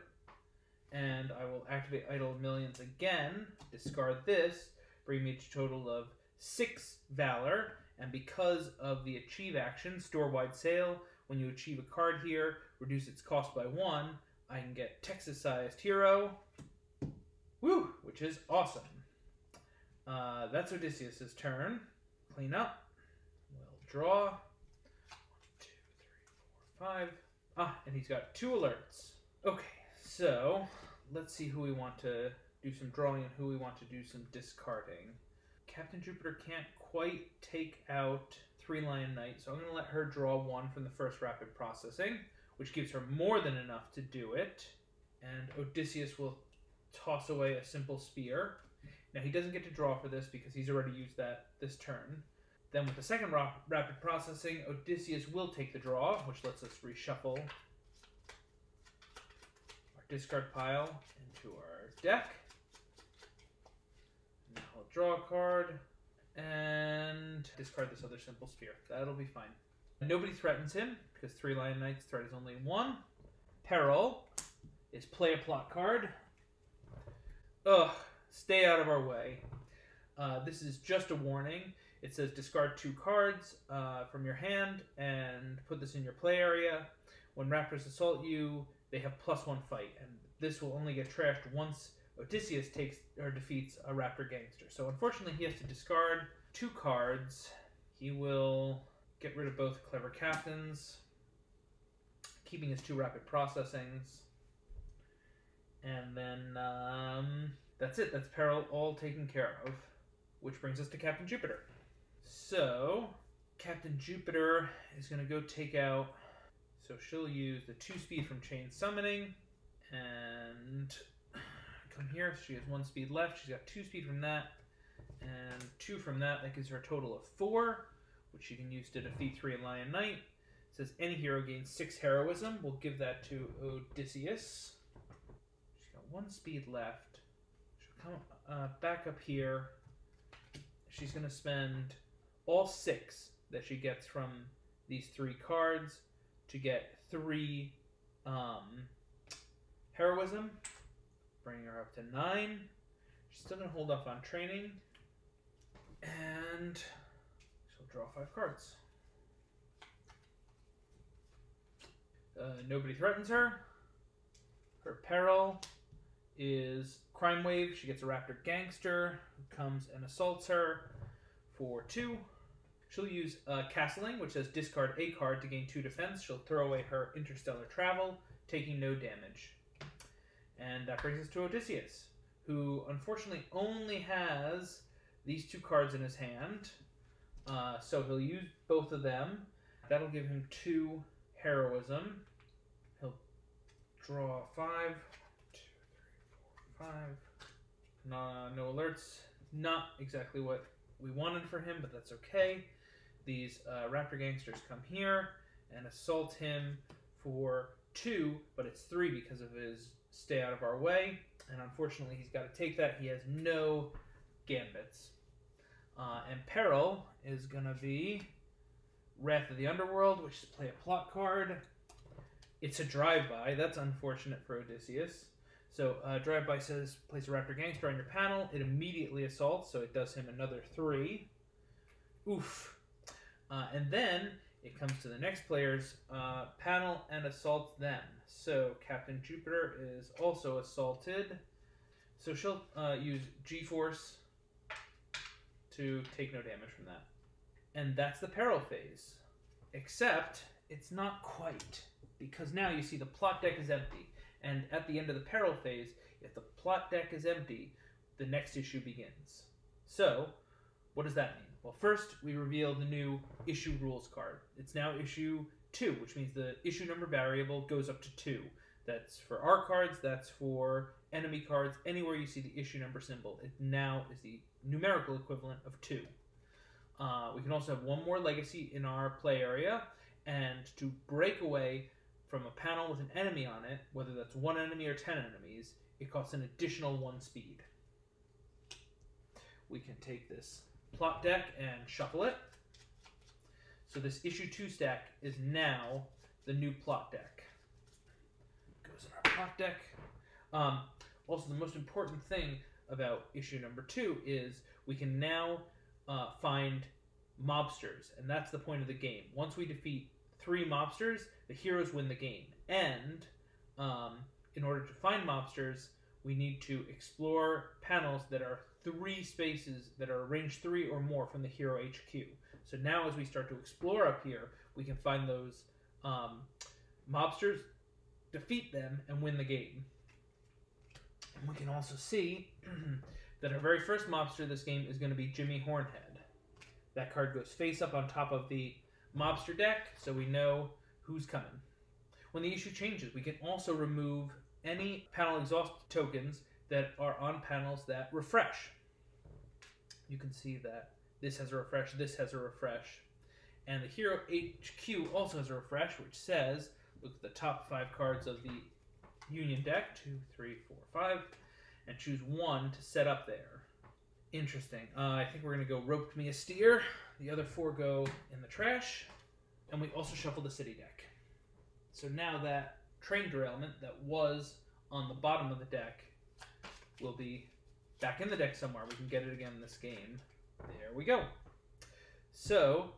and I will activate Idol of Millions again, discard this, bring me to a total of six valor, and because of the achieve action, store wide sale, when you achieve a card here, reduce its cost by one, I can get Texas sized hero, woo, which is awesome. Uh, that's Odysseus' turn. Clean up. We'll draw. One, two, three, four, five. Ah, and he's got two alerts. Okay, so let's see who we want to do some drawing and who we want to do some discarding. Captain Jupiter can't quite take out Three Lion Knight, so I'm going to let her draw one from the first rapid processing, which gives her more than enough to do it. And Odysseus will toss away a simple spear. Now he doesn't get to draw for this because he's already used that this turn. Then with the second ra- rapid processing, Odysseus will take the draw, which lets us reshuffle our discard pile into our deck. Now I'll draw a card and discard this other simple spear. That'll be fine. Nobody threatens him because three Lion Knight's threat is only one. Peril is play a plot card. Ugh, stay out of our way. Uh, this is just a warning. It says discard two cards uh, from your hand and put this in your play area. When raptors assault you, they have plus one fight, and this will only get trashed once Odysseus takes or defeats a raptor gangster. So unfortunately, he has to discard two cards. He will get rid of both clever captains, keeping his two rapid processings. And then um, that's it. That's Peril all taken care of. Which brings us to Captain Jupiter. So, Captain Jupiter is going to go take out. So she'll use the two speed from Chain Summoning. And come here. She has one speed left. She's got two speed from that. And two from that. That gives her a total of four, which she can use to defeat three Lion Knight. It says any hero gains six heroism. We'll give that to Odysseus. She's got one speed left. Come uh, back up here. She's going to spend all six that she gets from these three cards to get three um, heroism, bringing her up to nine. She's still going to hold off on training. And she'll draw five cards. Uh, nobody threatens her. Her peril is Crime Wave. She gets a Raptor Gangster who comes and assaults her for two. She'll use uh, Castling, which says discard a card to gain two defense. She'll throw away her Interstellar Travel, taking no damage. And that brings us to Odysseus, who unfortunately only has these two cards in his hand. Uh, so he'll use both of them. That'll give him two heroism. He'll draw five. Five. No, no alerts. Not exactly what we wanted for him, but that's okay. These uh, Raptor gangsters come here and assault him for two, but it's three because of his stay out of our way. And unfortunately, he's got to take that. He has no gambits. Uh, and Peril is going to be Wrath of the Underworld, which is play a plot card. It's a drive-by. That's unfortunate for Odysseus. So uh, drive-by says place a Raptor Gangster on your panel. It immediately assaults, so it does him another three. Oof. Uh, and then it comes to the next player's uh, panel and assaults them. So Captain Jupiter is also assaulted. So she'll uh, use G-Force to take no damage from that. And that's the peril phase. Except it's not quite. Because now you see the plot deck is empty. And at the end of the peril phase, if the plot deck is empty, the next issue begins. So, what does that mean? Well, first we reveal the new issue rules card. It's now issue 2, which means the issue number variable goes up to 2. That's for our cards, that's for enemy cards. Anywhere you see the issue number symbol, it now is the numerical equivalent of 2. Uh, we can also have one more legacy in our play area, and to break away from a panel with an enemy on it, whether that's one enemy or ten enemies, it costs an additional one speed. We can take this plot deck and shuffle it. So this issue 2 stack is now the new plot deck. Goes in our plot deck. Um, also, the most important thing about issue number 2 is we can now uh, find mobsters, and that's the point of the game. Once we defeat three mobsters, the heroes win the game. And um, in order to find mobsters, we need to explore panels that are three spaces that are range three or more from the hero HQ. So now, as we start to explore up here, we can find those um, mobsters, defeat them, and win the game. And we can also see that our very first mobster this game is going to be Jimmy Hornhead. That card goes face up on top of the mobster deck, so we know who's coming. When the issue changes, we can also remove any panel exhaust tokens that are on panels that refresh. You can see that this has a refresh, this has a refresh. And the Hero HQ also has a refresh, which says, look at the top five cards of the Union deck, two, three, four, five, and choose one to set up there. Interesting. Uh, I think we're going to go Roped Me a Steer. The other four go in the trash. And we also shuffle the city deck. So now that train derailment that was on the bottom of the deck will be back in the deck somewhere. We can get it again in this game. There we go. So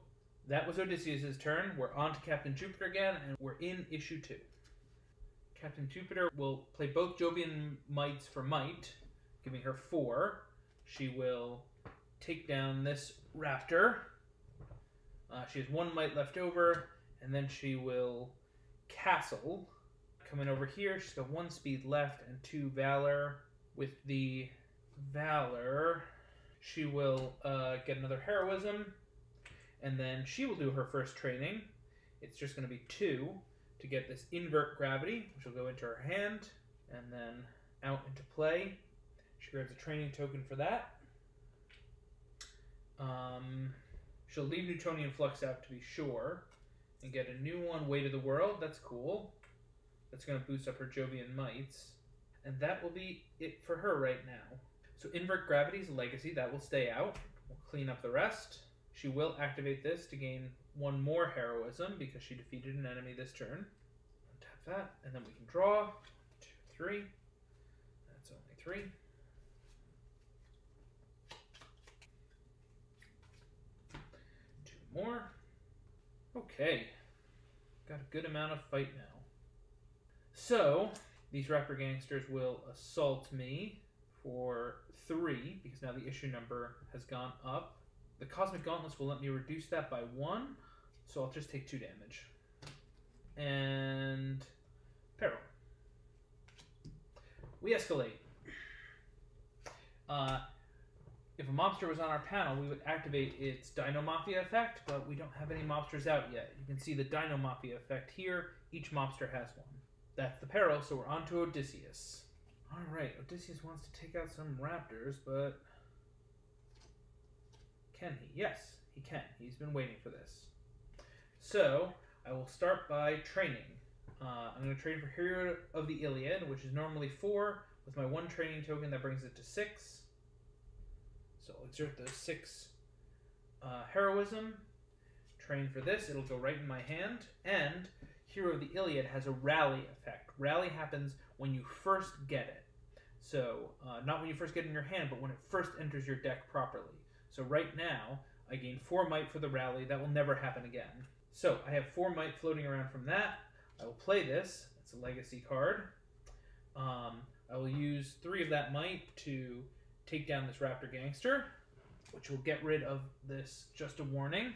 that was Odysseus' turn. We're on to Captain Jupiter again, and we're in issue two. Captain Jupiter will play both Jovian Mights for might, giving her four. She will take down this raptor. Uh, she has one might left over, and then she will castle. coming over here. She's got one speed left and two valor. With the valor, she will uh, get another heroism, and then she will do her first training. It's just going to be two to get this invert gravity, which will go into her hand, and then out into play. She grabs a training token for that. Um, she'll leave Newtonian Flux out to be sure, and get a new one, Weight of the World. That's cool. That's going to boost up her Jovian Mights. And that will be it for her right now. So Invert Gravity's legacy, that will stay out. We'll clean up the rest. She will activate this to gain one more heroism because she defeated an enemy this turn. Tap that, and then we can draw. Two, three. That's only three. Two more. Okay. Got a good amount of fight now. So, these Raptor Gangsters will assault me for three, because now the issue number has gone up. The Cosmic Gauntlets will let me reduce that by one, so I'll just take two damage. And Peril. We escalate. Uh, if a mobster was on our panel, we would activate its Dino Mafia effect, but we don't have any mobsters out yet. You can see the Dino Mafia effect here. Each mobster has one. That's the peril, so we're on to Odysseus. Alright, Odysseus wants to take out some raptors, but... Can he? Yes, he can. He's been waiting for this. So, I will start by training. Uh, I'm going to train for Hero of the Iliad, which is normally 4. With my one training token, that brings it to 6. So I'll exert the 6 uh, heroism. Train for this. It'll go right in my hand. And Hero of the Iliad has a rally effect. Rally happens when you first get it. So, uh, not when you first get it in your hand, but when it first enters your deck properly. So, right now, I gain 4 might for the rally. That will never happen again. So, I have 4 might floating around from that. I will play this. It's a legacy card. Um, I will use 3 of that might to take down this Raptor Gangster, which will get rid of this Just a Warning.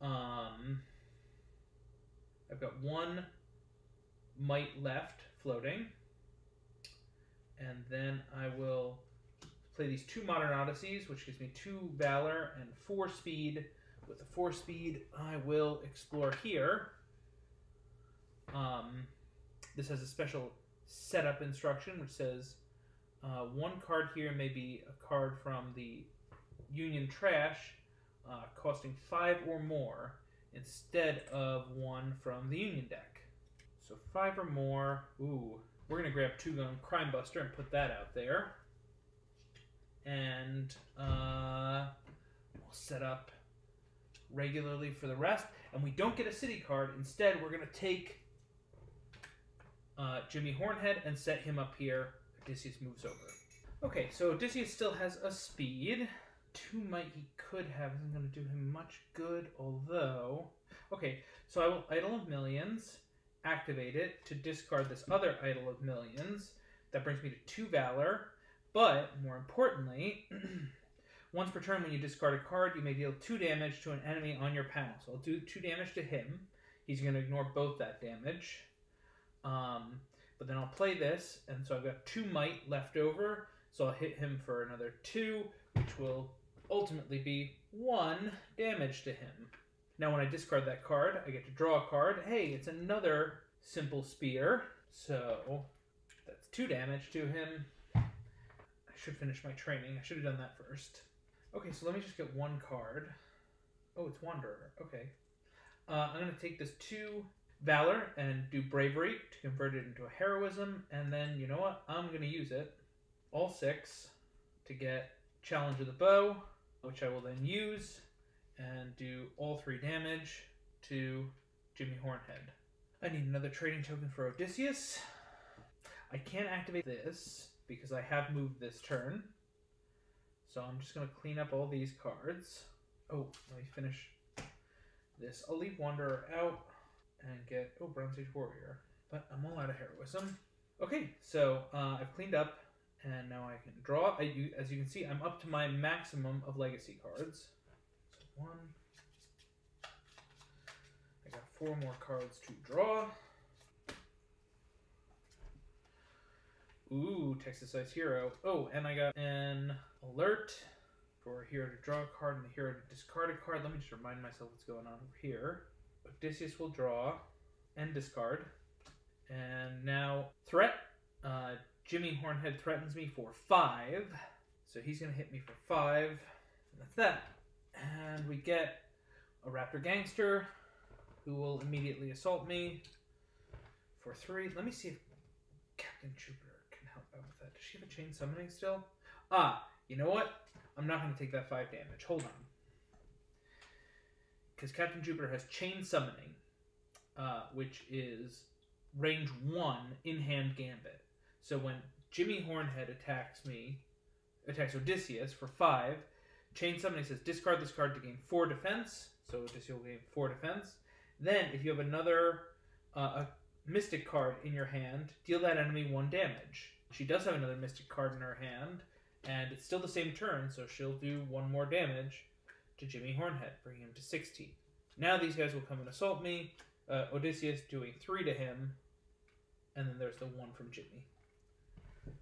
Um, I've got one might left floating. And then I will play these two Modern Odysseys, which gives me two Valor and four Speed. With the four Speed, I will explore here. Um, this has a special setup instruction, which says uh, one card here may be a card from the Union Trash, uh, costing five or more instead of one from the Union deck. So five or more. Ooh, we're gonna grab Two Gun Crime Buster and put that out there. And uh, we'll set up regularly for the rest. And we don't get a city card. Instead, we're gonna take uh, Jimmy Hornhead and set him up here. Odysseus moves over. Okay, so Odysseus still has a speed two might he could have isn't going to do him much good, although... Okay, so I will Idol of Millions, activate it to discard this other Idol of Millions. That brings me to two Valor, but more importantly, once per turn when you discard a card, you may deal two damage to an enemy on your panel. So I'll do two damage to him. He's going to ignore both that damage. Um, but then I'll play this, and so I've got two might left over, so I'll hit him for another two, which will ultimately be one damage to him. Now, when I discard that card, I get to draw a card. Hey, it's another simple spear. So that's two damage to him. I should finish my training. I should have done that first. Okay, so let me just get one card. Oh, it's Wanderer. Okay. Uh, I'm going to take this two Valor and do Bravery to convert it into a Heroism. And then, you know what? I'm going to use it. All six to get Challenge of the Bow which I will then use and do all three damage to Jimmy Hornhead. I need another training token for Odysseus. I can't activate this because I have moved this turn. So I'm just going to clean up all these cards. Oh, let me finish this. I'll leave Wanderer out and get oh bronze age warrior. But I'm all out of heroism. Okay, so uh, I've cleaned up and now I can draw. I, as you can see, I'm up to my maximum of legacy cards. So one. I got four more cards to draw. Ooh, Texas size Hero. Oh, and I got an alert for a hero to draw a card and a hero to discard a card. Let me just remind myself what's going on over here. Odysseus will draw and discard. And now, threat. Uh, Jimmy Hornhead threatens me for five. So he's going to hit me for five. And that's that. And we get a Raptor Gangster who will immediately assault me for three. Let me see if Captain Jupiter can help out with that. Does she have a chain summoning still? Ah, you know what? I'm not going to take that five damage. Hold on. Because Captain Jupiter has chain summoning, uh, which is range one in hand gambit. So when Jimmy Hornhead attacks me, attacks Odysseus for five, chain summoning says discard this card to gain four defense. So Odysseus will gain four defense. Then, if you have another uh, a mystic card in your hand, deal that enemy one damage. She does have another mystic card in her hand, and it's still the same turn, so she'll do one more damage to Jimmy Hornhead, bringing him to 16. Now these guys will come and assault me. Uh, Odysseus doing three to him, and then there's the one from Jimmy.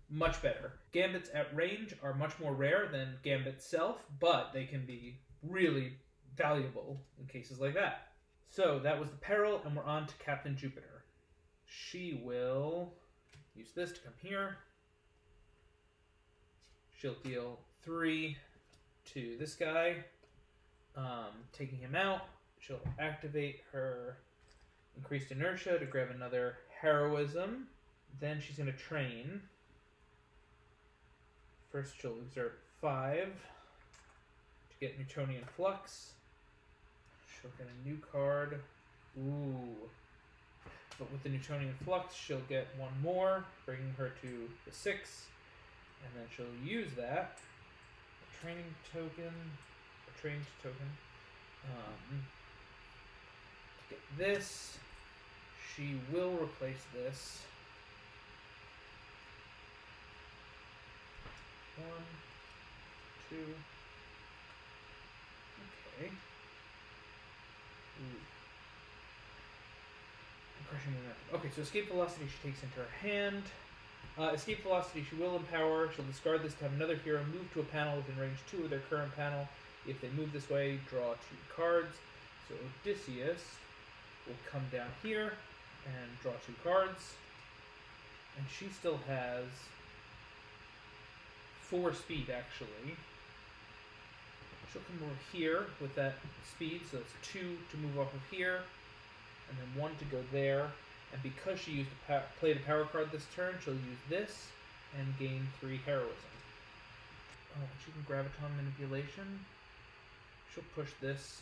Much better. Gambits at range are much more rare than Gambit self, but they can be really valuable in cases like that. So that was the peril, and we're on to Captain Jupiter. She will use this to come here. She'll deal three to this guy, um, taking him out. She'll activate her increased inertia to grab another heroism. Then she's going to train. First, she'll exert five to get Newtonian Flux. She'll get a new card. Ooh. But with the Newtonian Flux, she'll get one more, bringing her to the six. And then she'll use that. Training token. Trained token. Um, to get this, she will replace this. One, two. Okay. Ooh. Crushing momentum. Okay, so escape velocity she takes into her hand. Uh, escape velocity she will empower. She'll discard this to have another hero move to a panel within range two of their current panel. If they move this way, draw two cards. So Odysseus will come down here and draw two cards. And she still has four speed actually. She'll come over here with that speed, so that's two to move off of here, and then one to go there. And because she used a pa- played a power card this turn, she'll use this and gain three heroism. Oh, she can graviton manipulation. She'll push this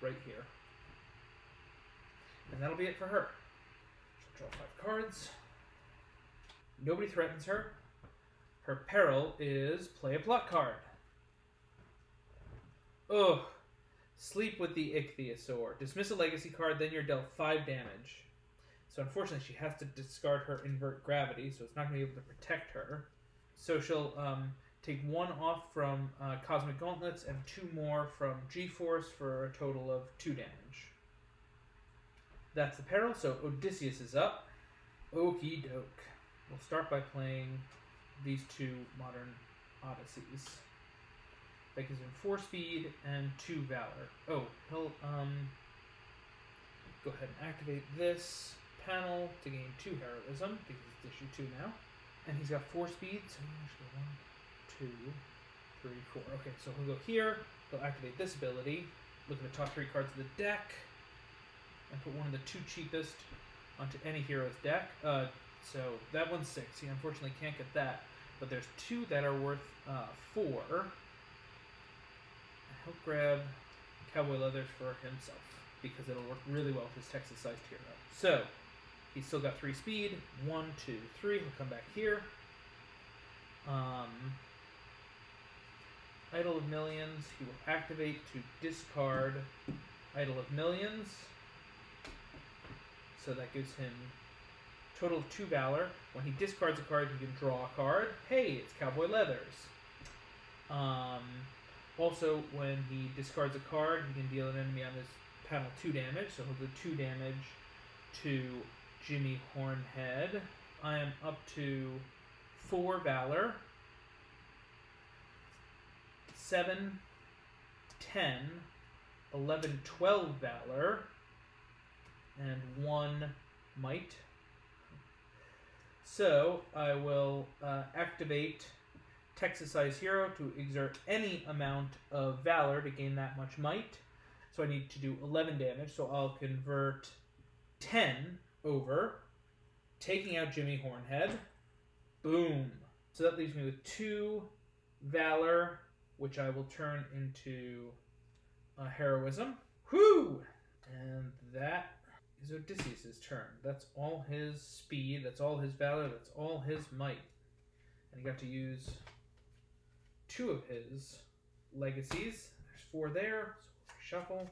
right here. And that'll be it for her. She'll draw five cards. Nobody threatens her. Her peril is play a plot card. Ugh. Sleep with the Ichthyosaur. Dismiss a legacy card, then you're dealt 5 damage. So unfortunately, she has to discard her invert gravity, so it's not going to be able to protect her. So she'll um, take one off from uh, Cosmic Gauntlets and two more from G-Force for a total of 2 damage. That's the peril, so Odysseus is up. Okie doke. We'll start by playing these two modern Odysseys. That gives him four speed and two valor. Oh, he'll um go ahead and activate this panel to gain two heroism because it's issue two now. And he's got four speed, so he go one, two, three, four. Okay, so he'll go here, he'll activate this ability, look at the top three cards of the deck, and put one of the two cheapest onto any hero's deck. Uh, so that one's six. He unfortunately can't get that. But there's two that are worth uh, four. He'll grab Cowboy Leathers for himself because it'll work really well with his Texas sized hero. So he's still got three speed. One, two, three. He'll come back here. Um, Idol of Millions. He will activate to discard Idol of Millions. So that gives him total of two valor. When he discards a card, he can draw a card. Hey, it's Cowboy Leathers. Um, also, when he discards a card, he can deal an enemy on this panel two damage. So he'll do two damage to Jimmy Hornhead. I am up to four valor, seven, ten, eleven, twelve valor, and one might. So I will uh, activate Texas-sized hero to exert any amount of valor to gain that much might. So I need to do 11 damage. So I'll convert 10 over, taking out Jimmy Hornhead. Boom. So that leaves me with two valor, which I will turn into uh, heroism. Whoo! And that is Odysseus' turn. That's all his speed, that's all his valor, that's all his might. And he got to use two of his legacies. There's four there, so shuffle.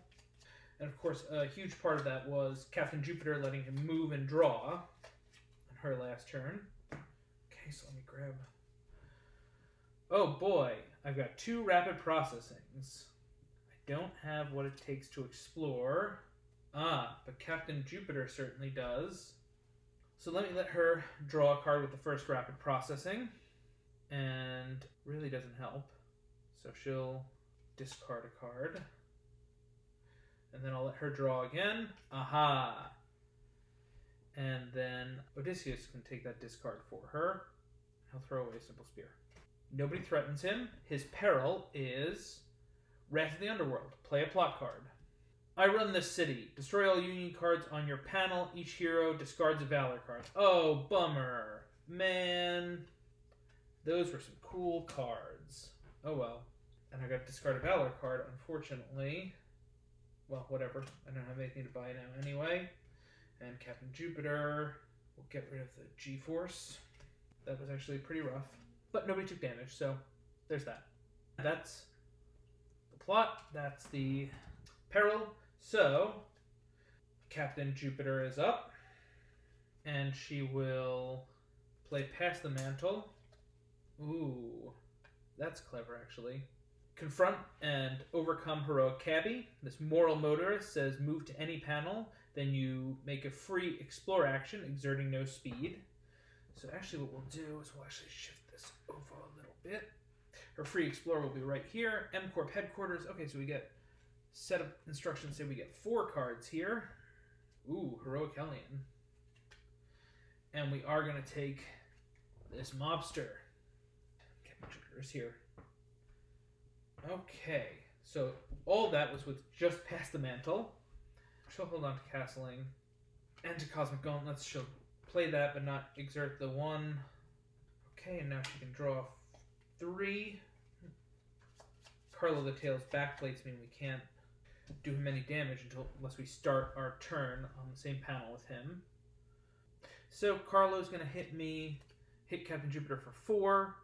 And of course, a huge part of that was Captain Jupiter letting him move and draw on her last turn. Okay, so let me grab. Oh boy, I've got two rapid processings. I don't have what it takes to explore. Ah, but Captain Jupiter certainly does. So let me let her draw a card with the first rapid processing. And really doesn't help. So she'll discard a card. And then I'll let her draw again. Aha! And then Odysseus can take that discard for her. He'll throw away a simple spear. Nobody threatens him. His peril is Wrath of the Underworld. Play a plot card. I run this city. Destroy all Union cards on your panel. Each hero discards a Valor card. Oh, bummer. Man. Those were some cool cards. Oh well. And I got to discard a Valor card, unfortunately. Well, whatever. I don't have anything to buy now anyway. And Captain Jupiter will get rid of the G-Force. That was actually pretty rough. But nobody took damage, so there's that. That's the plot. That's the peril. So, Captain Jupiter is up. And she will play past the Mantle. Ooh, that's clever, actually. Confront and overcome heroic cabbie. This moral motorist says move to any panel, then you make a free explore action, exerting no speed. So actually what we'll do is we'll actually shift this over a little bit. Her free explorer will be right here. M Corp headquarters. Okay, so we get set of instructions say we get four cards here. Ooh, heroic Hellion. And we are gonna take this mobster triggers here. Okay, so all that was with just past the mantle. She'll hold on to castling and to Cosmic Gauntlets. She'll play that but not exert the one. Okay, and now she can draw three. Carlo the Tail's backplates mean we can't do him any damage until unless we start our turn on the same panel with him. So Carlo's gonna hit me, hit Captain Jupiter for four.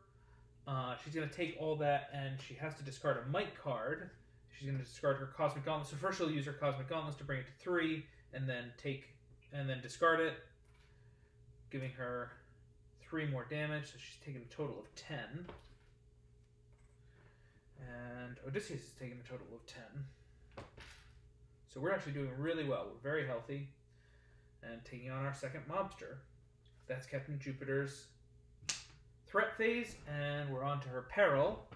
Uh, she's going to take all that and she has to discard a Might card. She's going to discard her Cosmic Gauntlet. So first she'll use her Cosmic Gauntlets to bring it to three, and then take and then discard it, giving her three more damage. So she's taking a total of ten. And Odysseus is taking a total of ten. So we're actually doing really well. We're very healthy, and taking on our second mobster. That's Captain Jupiter's threat phase, and we're on to her peril,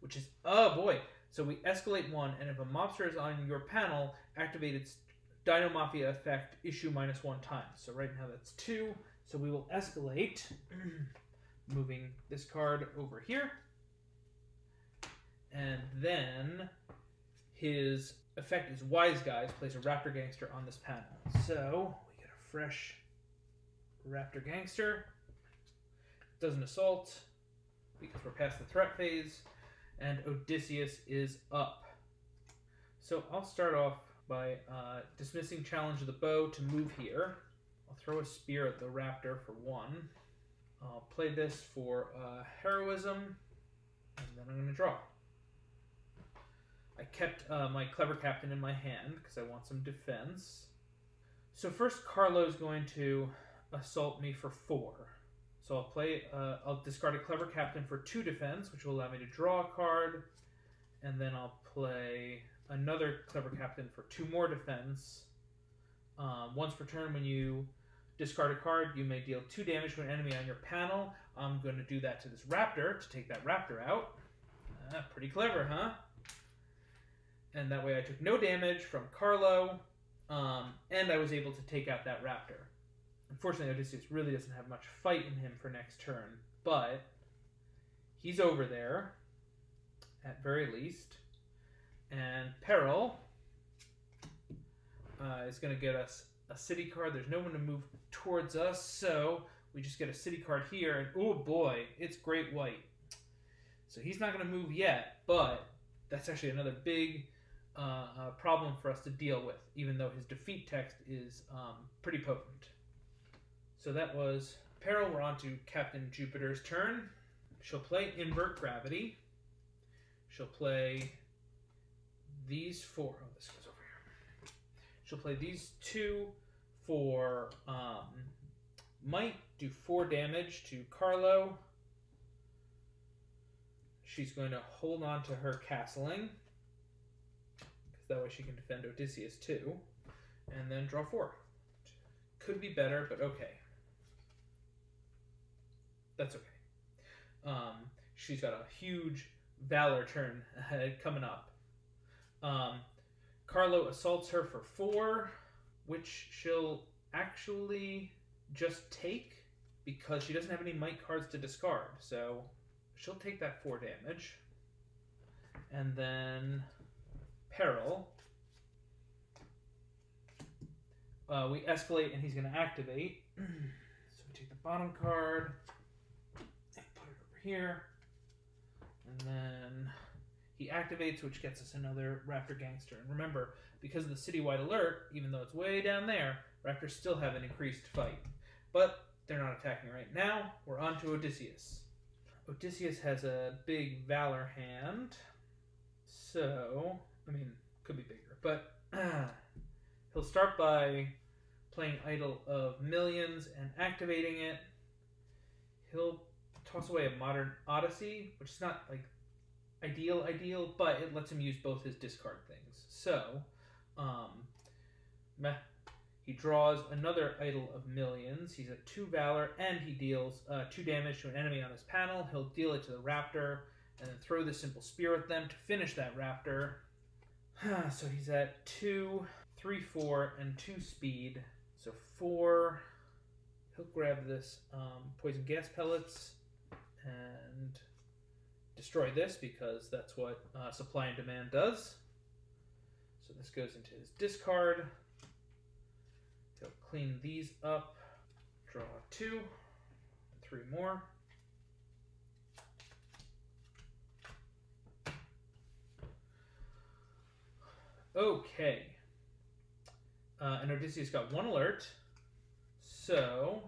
which is, oh boy. So we escalate one, and if a mobster is on your panel, activate its Dino Mafia effect, issue minus one times. So right now that's two. So we will escalate, moving this card over here. And then his effect is Wise Guys, plays a Raptor Gangster on this panel. So we get a fresh Raptor Gangster does an assault because we're past the threat phase, and Odysseus is up. So I'll start off by uh, dismissing challenge of the bow to move here. Throw a spear at the raptor for one. I'll play this for uh, heroism, and then I'm going to draw. I kept uh, my clever captain in my hand because I want some defense. So first, Carlo is going to assault me for four. So I'll play, uh, I'll discard a Clever Captain for two defense, which will allow me to draw a card, and then I'll play another Clever Captain for two more defense. Um, once per turn, when you discard a card. You may deal two damage to an enemy on your panel. I'm going to do that to this raptor to take that raptor out. Ah, pretty clever, huh? And that way I took no damage from Carlo, um, and I was able to take out that raptor. Unfortunately, Odysseus really doesn't have much fight in him for next turn, but he's over there, at very least. And Peril uh, is going to get us a city card. There's no one to move towards us, so we just get a city card here. And oh boy, it's Great White. So he's not going to move yet, but that's actually another big uh, uh, problem for us to deal with, even though his defeat text is um, pretty potent. So that was Peril. We're on to Captain Jupiter's turn. She'll play Invert Gravity. She'll play these four. Oh, this goes. She'll play these two for um, might do four damage to Carlo. She's going to hold on to her castling because that way she can defend Odysseus too, and then draw four. Could be better, but okay. That's okay. Um, she's got a huge valor turn ahead coming up. Um, Carlo assaults her for four, which she'll actually just take because she doesn't have any might cards to discard. So she'll take that four damage. And then Peril. Uh, we escalate and he's going to activate. so we take the bottom card and put it over here. And then he activates, which gets us another Raptor Gangster. And remember, because of the citywide alert, even though it's way down there, Raptors still have an increased fight. But they're not attacking right now. We're on to Odysseus. Odysseus has a big Valor hand. So, I mean, could be bigger. But he'll start by playing Idol of Millions and activating it. He'll toss away a Modern Odyssey, which is not like ideal, ideal, but it lets him use both his discard things. So, um, meh. He draws another Idol of Millions. He's at 2 Valor, and he deals uh, 2 damage to an enemy on his panel. He'll deal it to the Raptor, and then throw the Simple Spear at them to finish that Raptor. so he's at two, three, four, and 2 speed. So 4. He'll grab this um, Poison Gas Pellets and destroy this because that's what uh, supply and demand does. So this goes into his discard. He'll clean these up, draw two, three more. Okay. Uh, and Odysseus got one alert. So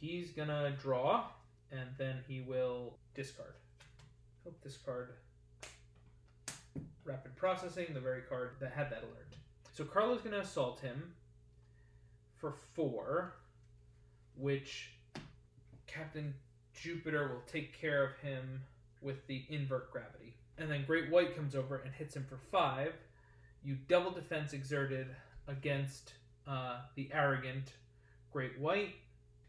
he's gonna draw, and then he will discard. He'll discard rapid processing, the very card that had that alert. So Carlo's gonna assault him for four, which Captain Jupiter will take care of him with the invert gravity. And then Great White comes over and hits him for five. You double defense exerted against uh, the arrogant Great White.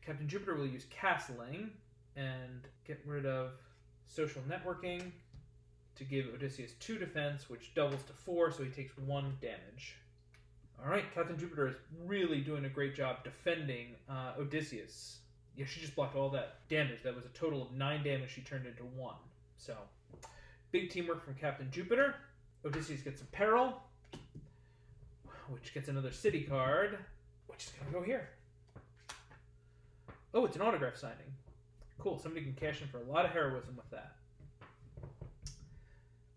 Captain Jupiter will use castling and get rid of social networking to give Odysseus two defense, which doubles to four, so he takes one damage. All right, Captain Jupiter is really doing a great job defending uh, Odysseus. Yeah, she just blocked all that damage. That was a total of nine damage she turned into one. So, big teamwork from Captain Jupiter. Odysseus gets a peril, which gets another city card, which is going to go here. Oh, it's an autograph signing. Cool. Somebody can cash in for a lot of heroism with that.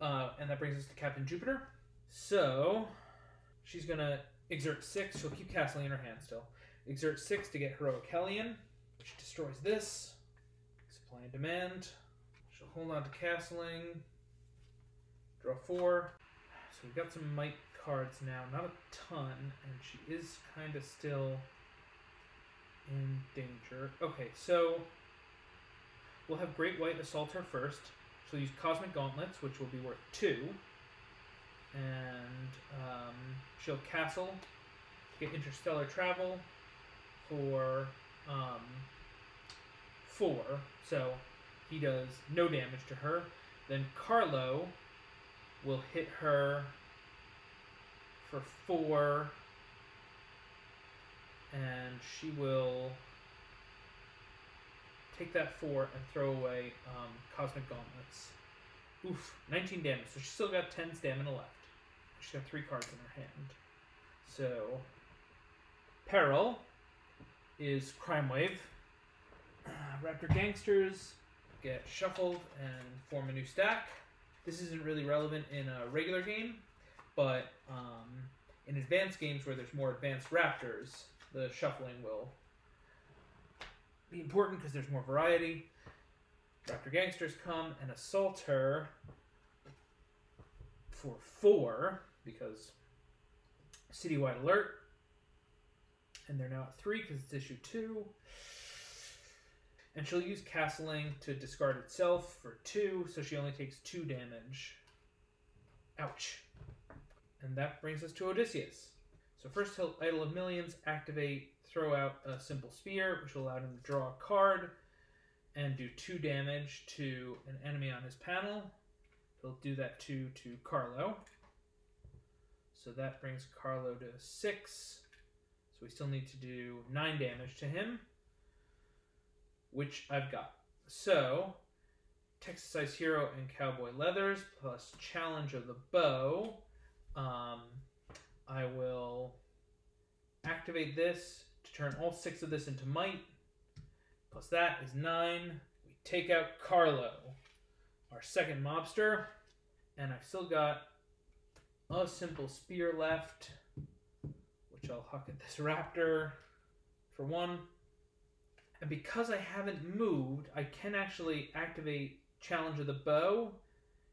Uh, and that brings us to Captain Jupiter. So, she's going to exert six. She'll keep castling in her hand still. Exert six to get Heroic Hellion, which destroys this. Supply and demand. She'll hold on to castling. Draw four. So we've got some might cards now. Not a ton, and she is kind of still in danger. Okay, so we'll have Great White assault her first. She'll use Cosmic Gauntlets, which will be worth two. And um, she'll castle, get interstellar travel for um, four, so he does no damage to her. Then Carlo will hit her for four, and she will take that four and throw away um, Cosmic Gauntlets. Oof, 19 damage. So she's still got 10 stamina left. She's got three cards in her hand. So, Peril is Crime Wave. Uh, Raptor Gangsters get shuffled and form a new stack. This isn't really relevant in a regular game, but um, in advanced games where there's more advanced Raptors, the shuffling will be important because there's more variety. Dr. Gangsters come and assault her for four because citywide alert. And they're now at three because it's issue two. And she'll use castling to discard itself for two, so she only takes two damage. Ouch. And that brings us to Odysseus. So first he'll Idol of Millions, activate, throw out a simple spear, which will allow him to draw a card and do two damage to an enemy on his panel. He'll do that to to Carlo. So that brings Carlo to six. So we still need to do nine damage to him, which I've got. So Texas Size Hero and Cowboy Leathers plus Challenge of the Bow. Um, I will activate this turn all six of this into might. Plus that is nine. We take out Carlo, our second mobster. And I've still got a simple spear left, which I'll huck at this raptor for one. And because I haven't moved, I can actually activate Challenge of the Bow.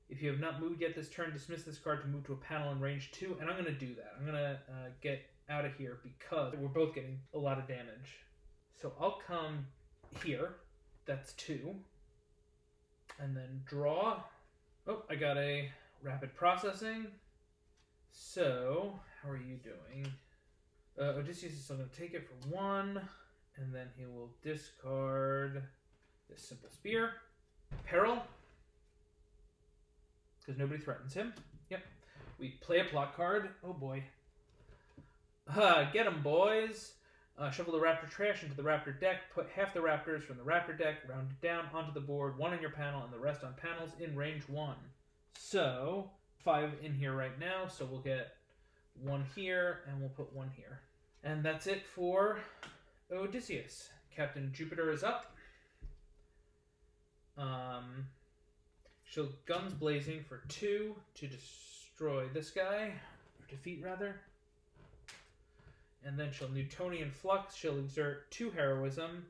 If you have not moved yet this turn, dismiss this card to move to a panel in range 2. And I'm going to do that. I'm going to uh, get out of here because we're both getting a lot of damage. So I'll come here. That's 2. And then draw. Oh, I got a rapid processing. So, how are you doing? Uh, Odysseus is still going to take it for 1. And then he will discard this simple spear. Peril. Because nobody threatens him. Yep. We play a plot card. Oh boy. Uh, get them, boys. Uh, shuffle the raptor trash into the raptor deck. Put half the raptors from the raptor deck, round it down onto the board, one on your panel, and the rest on panels in range one. So, five in here right now, so we'll get one here, and we'll put one here. And that's it for Odysseus. Captain Jupiter is up. Um, she'll guns blazing for two to destroy this guy, or defeat rather. And then she'll Newtonian Flux. She'll exert two heroism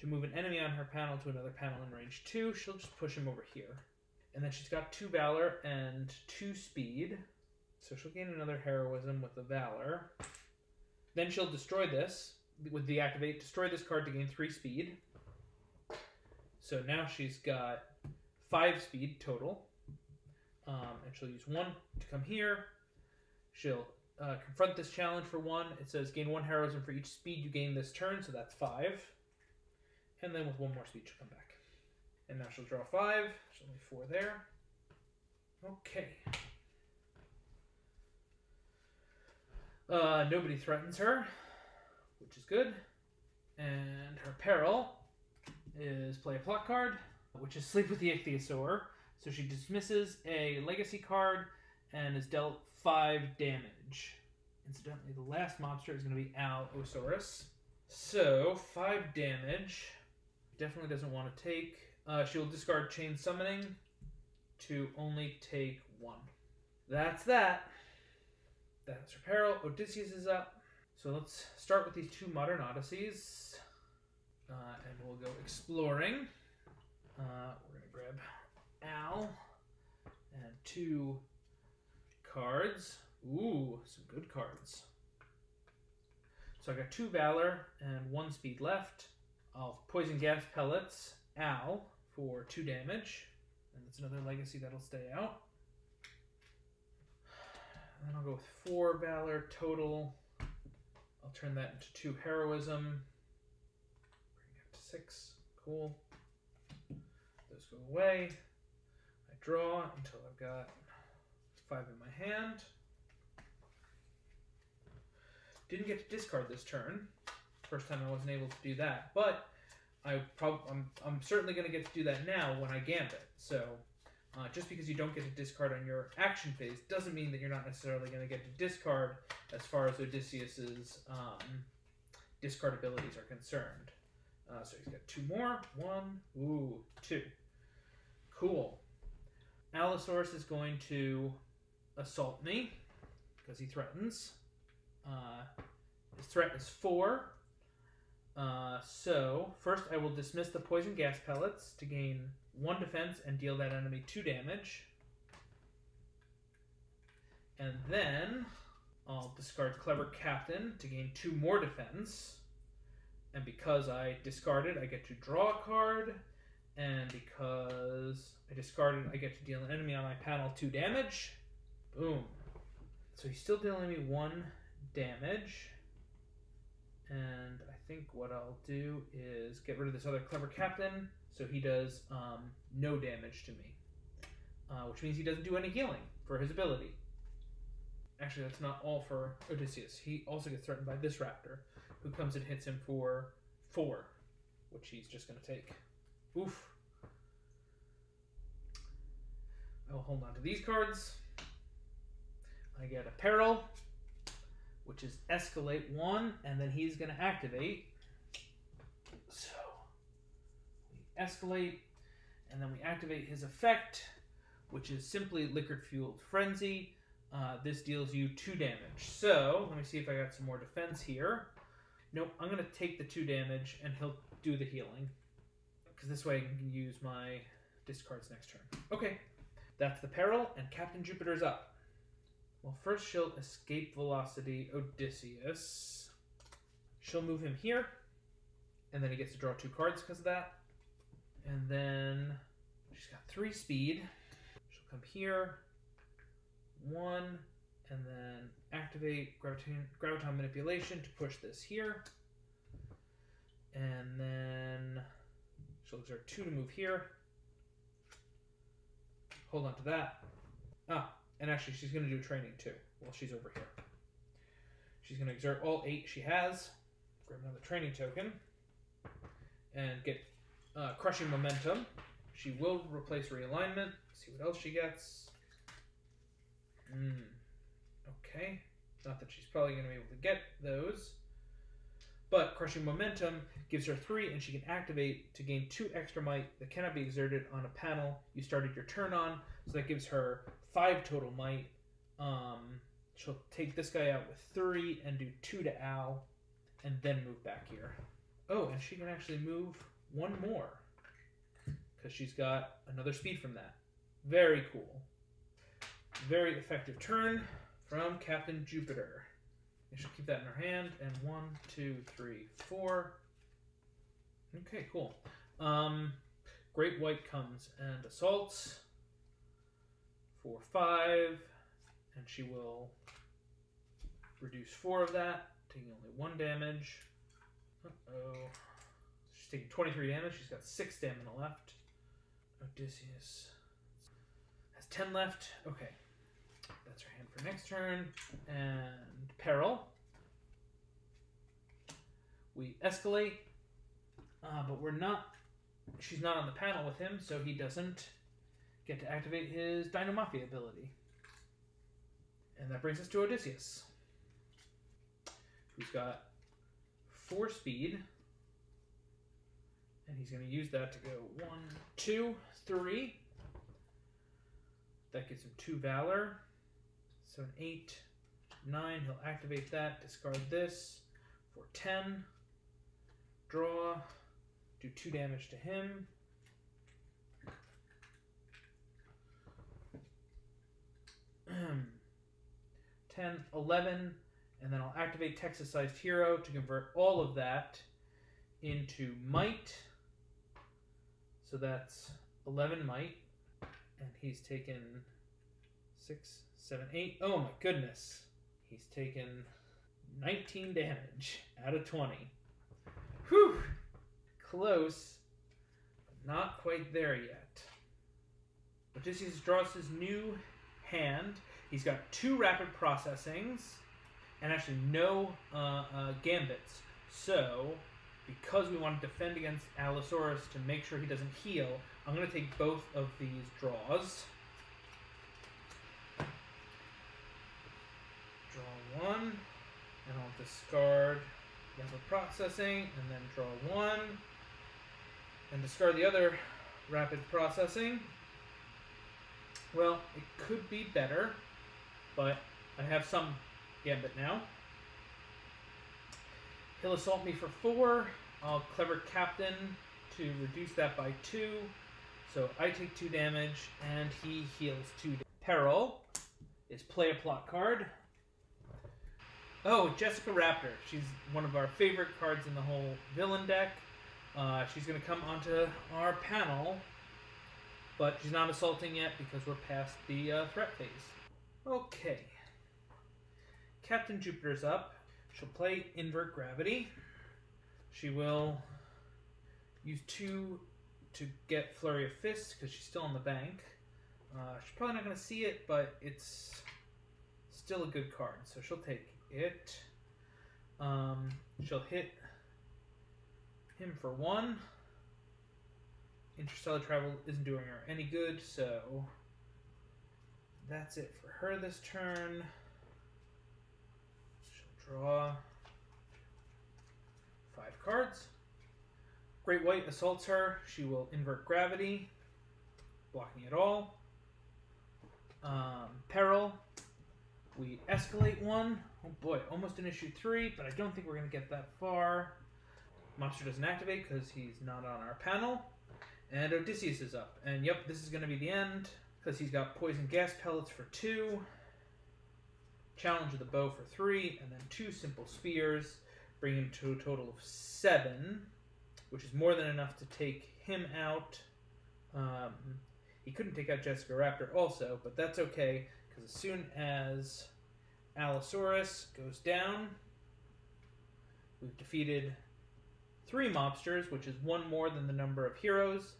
to move an enemy on her panel to another panel in range two. She'll just push him over here. And then she's got two Valor and two Speed. So she'll gain another heroism with the Valor. Then she'll destroy this with the activate. Destroy this card to gain three speed. So now she's got five speed total. Um, and she'll use one to come here. She'll uh, confront this challenge for one. It says gain one heroism for each speed you gain this turn, so that's five. And then with one more speed, she'll come back. And now she'll draw five. There's only four there. Okay. Uh, nobody threatens her, which is good. And her peril is play a plot card, which is sleep with the ichthyosaur. So she dismisses a legacy card and is dealt five damage. Incidentally, the last monster is going to be Al O'Saurus. So, five damage. Definitely doesn't want to take. Uh, she will discard Chain Summoning to only take one. That's that. That's her peril. Odysseus is up. So let's start with these two modern odysseys. Uh, and we'll go exploring. Uh, we're going to grab Al and two cards. Ooh, some good cards. So I got two Valor and one speed left. I'll Poison Gas Pellets, Al, for two damage. And that's another legacy that'll stay out. And then I'll go with four Valor total. I'll turn that into two Heroism. Bring it to six. Cool. Those go away. I draw until I've got five in my hand. Didn't get to discard this turn. First time I wasn't able to do that, but I I'm, I'm certainly going to get to do that now when I gambit. So uh, just because you don't get to discard on your action phase doesn't mean that you're not necessarily going to get to discard as far as Odysseus's um, discard abilities are concerned. Uh, so he's got two more. One, ooh, two. Cool. Al O'Saurus is going to assault me because he threatens. Uh, his threat is four. Uh, so, first I will dismiss the poison gas pellets to gain one defense and deal that enemy two damage. And then I'll discard Clever Captain to gain two more defense. And because I discarded, I get to draw a card. And because I discarded, I get to deal an enemy on my panel two damage. Boom. So he's still dealing me one damage. And I think what I'll do is get rid of this other clever captain, so he does um, no damage to me, uh, which means he doesn't do any healing for his ability. Actually, that's not all for Odysseus. He also gets threatened by this raptor, who comes and hits him for four, which he's just going to take. Oof. I will hold on to these cards. I get a peril, which is escalate one, and then he's going to activate. So we escalate, and then we activate his effect, which is simply liquid fueled frenzy. Uh, this deals you two damage. So let me see if I got some more defense here. Nope, I'm going to take the two damage, and he'll do the healing. Because this way I can use my discards next turn. Okay, that's the peril, and Captain Jupiter's up. Well, first she'll escape velocity Odysseus. She'll move him here, and then he gets to draw two cards because of that. And then she's got three speed. She'll come here, one, and then activate graviton, graviton manipulation to push this here. And then she'll exert two to move here. Hold on to that. Ah, and actually, she's going to do training too while she's over here. She's going to exert all eight she has. Grab another training token. And get uh, crushing momentum. She will replace realignment. See what else she gets. Hmm. Okay. Not that she's probably going to be able to get those. But crushing momentum gives her three, and she can activate to gain two extra might that cannot be exerted on a panel you started your turn on. So that gives her five total might. Um, she'll take this guy out with three and do two to Al, and then move back here. Oh, and she can actually move one more because she's got another speed from that. Very cool. Very effective turn from Captain Jupiter. She'll keep that in her hand. And one, two, three, four. Okay, cool. Um, Great White comes and assaults for five, and she will reduce four of that, taking only one damage. Oh. She's taking 23 damage. She's got six stamina left. Odysseus has 10 left. Okay. That's her hand for next turn. And Peril. We escalate, uh, but we're not. She's not on the panel with him, so he doesn't get to activate his Dino Mafia ability. And that brings us to Odysseus, who's got four speed. And he's going to use that to go one, two, three. That gives him two Valor. So an eight, nine. He'll activate that, discard this for 10. Draw, do two damage to him. 10, 11, and then I'll activate Texas-sized hero to convert all of that into might. So that's 11 might, and he's taken 6, 7, 8. Oh my goodness. He's taken 19 damage out of 20. Whew! close, but not quite there yet. Odysseus draws his new hand. He's got two rapid processings and actually no uh, uh, gambits. So, because we want to defend against Al O'Saurus to make sure he doesn't heal, I'm going to take both of these draws. Draw one, and I'll discard the rapid processing, and then draw one, and discard the other rapid processing. Well, it could be better, but I have some Gambit now. He'll assault me for four. I'll clever captain to reduce that by two. So I take two damage, and he heals two. Peril is play a plot card. Oh, Jessica Raptor. She's one of our favorite cards in the whole villain deck. Uh, she's going to come onto our panel, but she's not assaulting yet because we're past the uh, threat phase. Okay. Captain Jupiter's up. She'll play Invert Gravity. She will use two to get Flurry of Fists because she's still on the bank. Uh, she's probably not going to see it, but it's still a good card. So she'll take it. Um, she'll hit him for one. Interstellar travel isn't doing her any good, so that's it for her this turn. She'll draw five cards. Great White assaults her. She will invert gravity, blocking it all. Um, peril. We escalate one. Oh boy, almost in issue three, but I don't think we're going to get that far. Monster doesn't activate because he's not on our panel. And Odysseus is up. And yep, this is going to be the end because he's got poison gas pellets for two, challenge of the bow for three, and then two simple spears, bring him to a total of seven, which is more than enough to take him out. Um, he couldn't take out Jessica Raptor also, but that's okay because as soon as Al O'Saurus goes down, we've defeated three mobsters, which is one more than the number of heroes,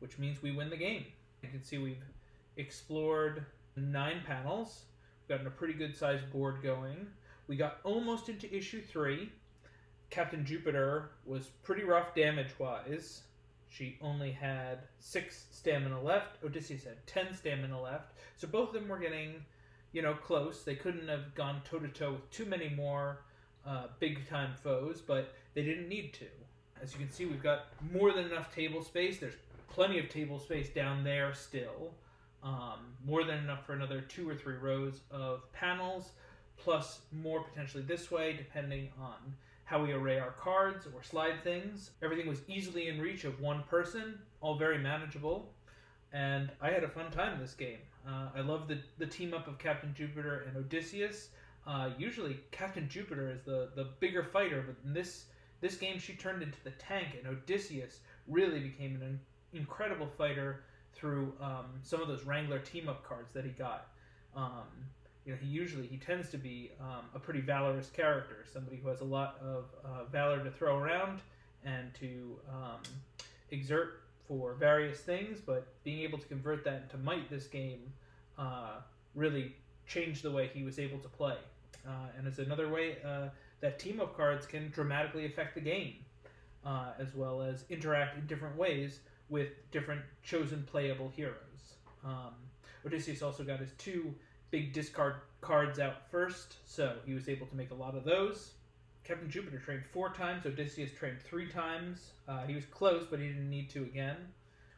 which means we win the game. You can see we've explored nine panels, we've gotten a pretty good sized board going. We got almost into issue three. Captain Jupiter was pretty rough damage wise. She only had six stamina left. Odysseus had ten stamina left. So both of them were getting, you know, close. They couldn't have gone toe to toe with too many more uh, big time foes, but they didn't need to. As you can see, we've got more than enough table space. There's plenty of table space down there still. Um, more than enough for another two or three rows of panels, plus more potentially this way, depending on how we array our cards or slide things. Everything was easily in reach of one person, all very manageable, and I had a fun time in this game. Uh, I love the, the team up of Captain Jupiter and Odysseus. Uh, usually, Captain Jupiter is the, the bigger fighter, but in this this game she turned into the tank, and Odysseus really became an incredible fighter through um, some of those Wrangler team up cards that he got. Um, you know, he usually he tends to be um, a pretty valorous character, somebody who has a lot of uh, valor to throw around and to um, exert for various things. But being able to convert that into might this game uh, really changed the way he was able to play, uh, and it's another way uh, that team up cards can dramatically affect the game, uh, as well as interact in different ways with different chosen playable heroes. Um, Odysseus also got his two big discard cards out first, so he was able to make a lot of those. Captain Jupiter trained four times, Odysseus trained three times. Uh, he was close, but he didn't need to again.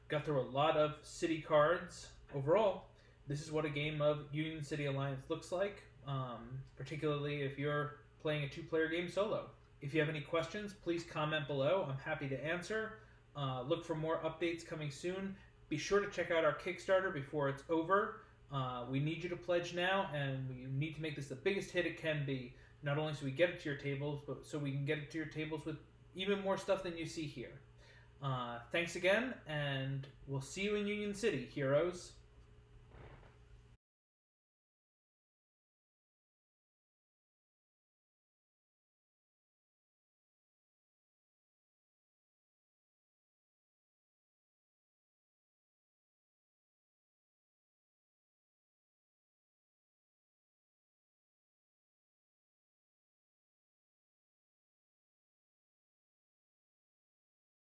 Got through a lot of city cards. Overall, this is what a game of Union City Alliance looks like, um, particularly if you're playing a two player game solo. If you have any questions, please comment below. I'm happy to answer. Uh, look for more updates coming soon. Be sure to check out our Kickstarter before it's over. Uh, we need you to pledge now, and we need to make this the biggest hit it can be. Not only so we get it to your tables, but so we can get it to your tables with even more stuff than you see here. Uh, thanks again, and we'll see you in Union City, heroes.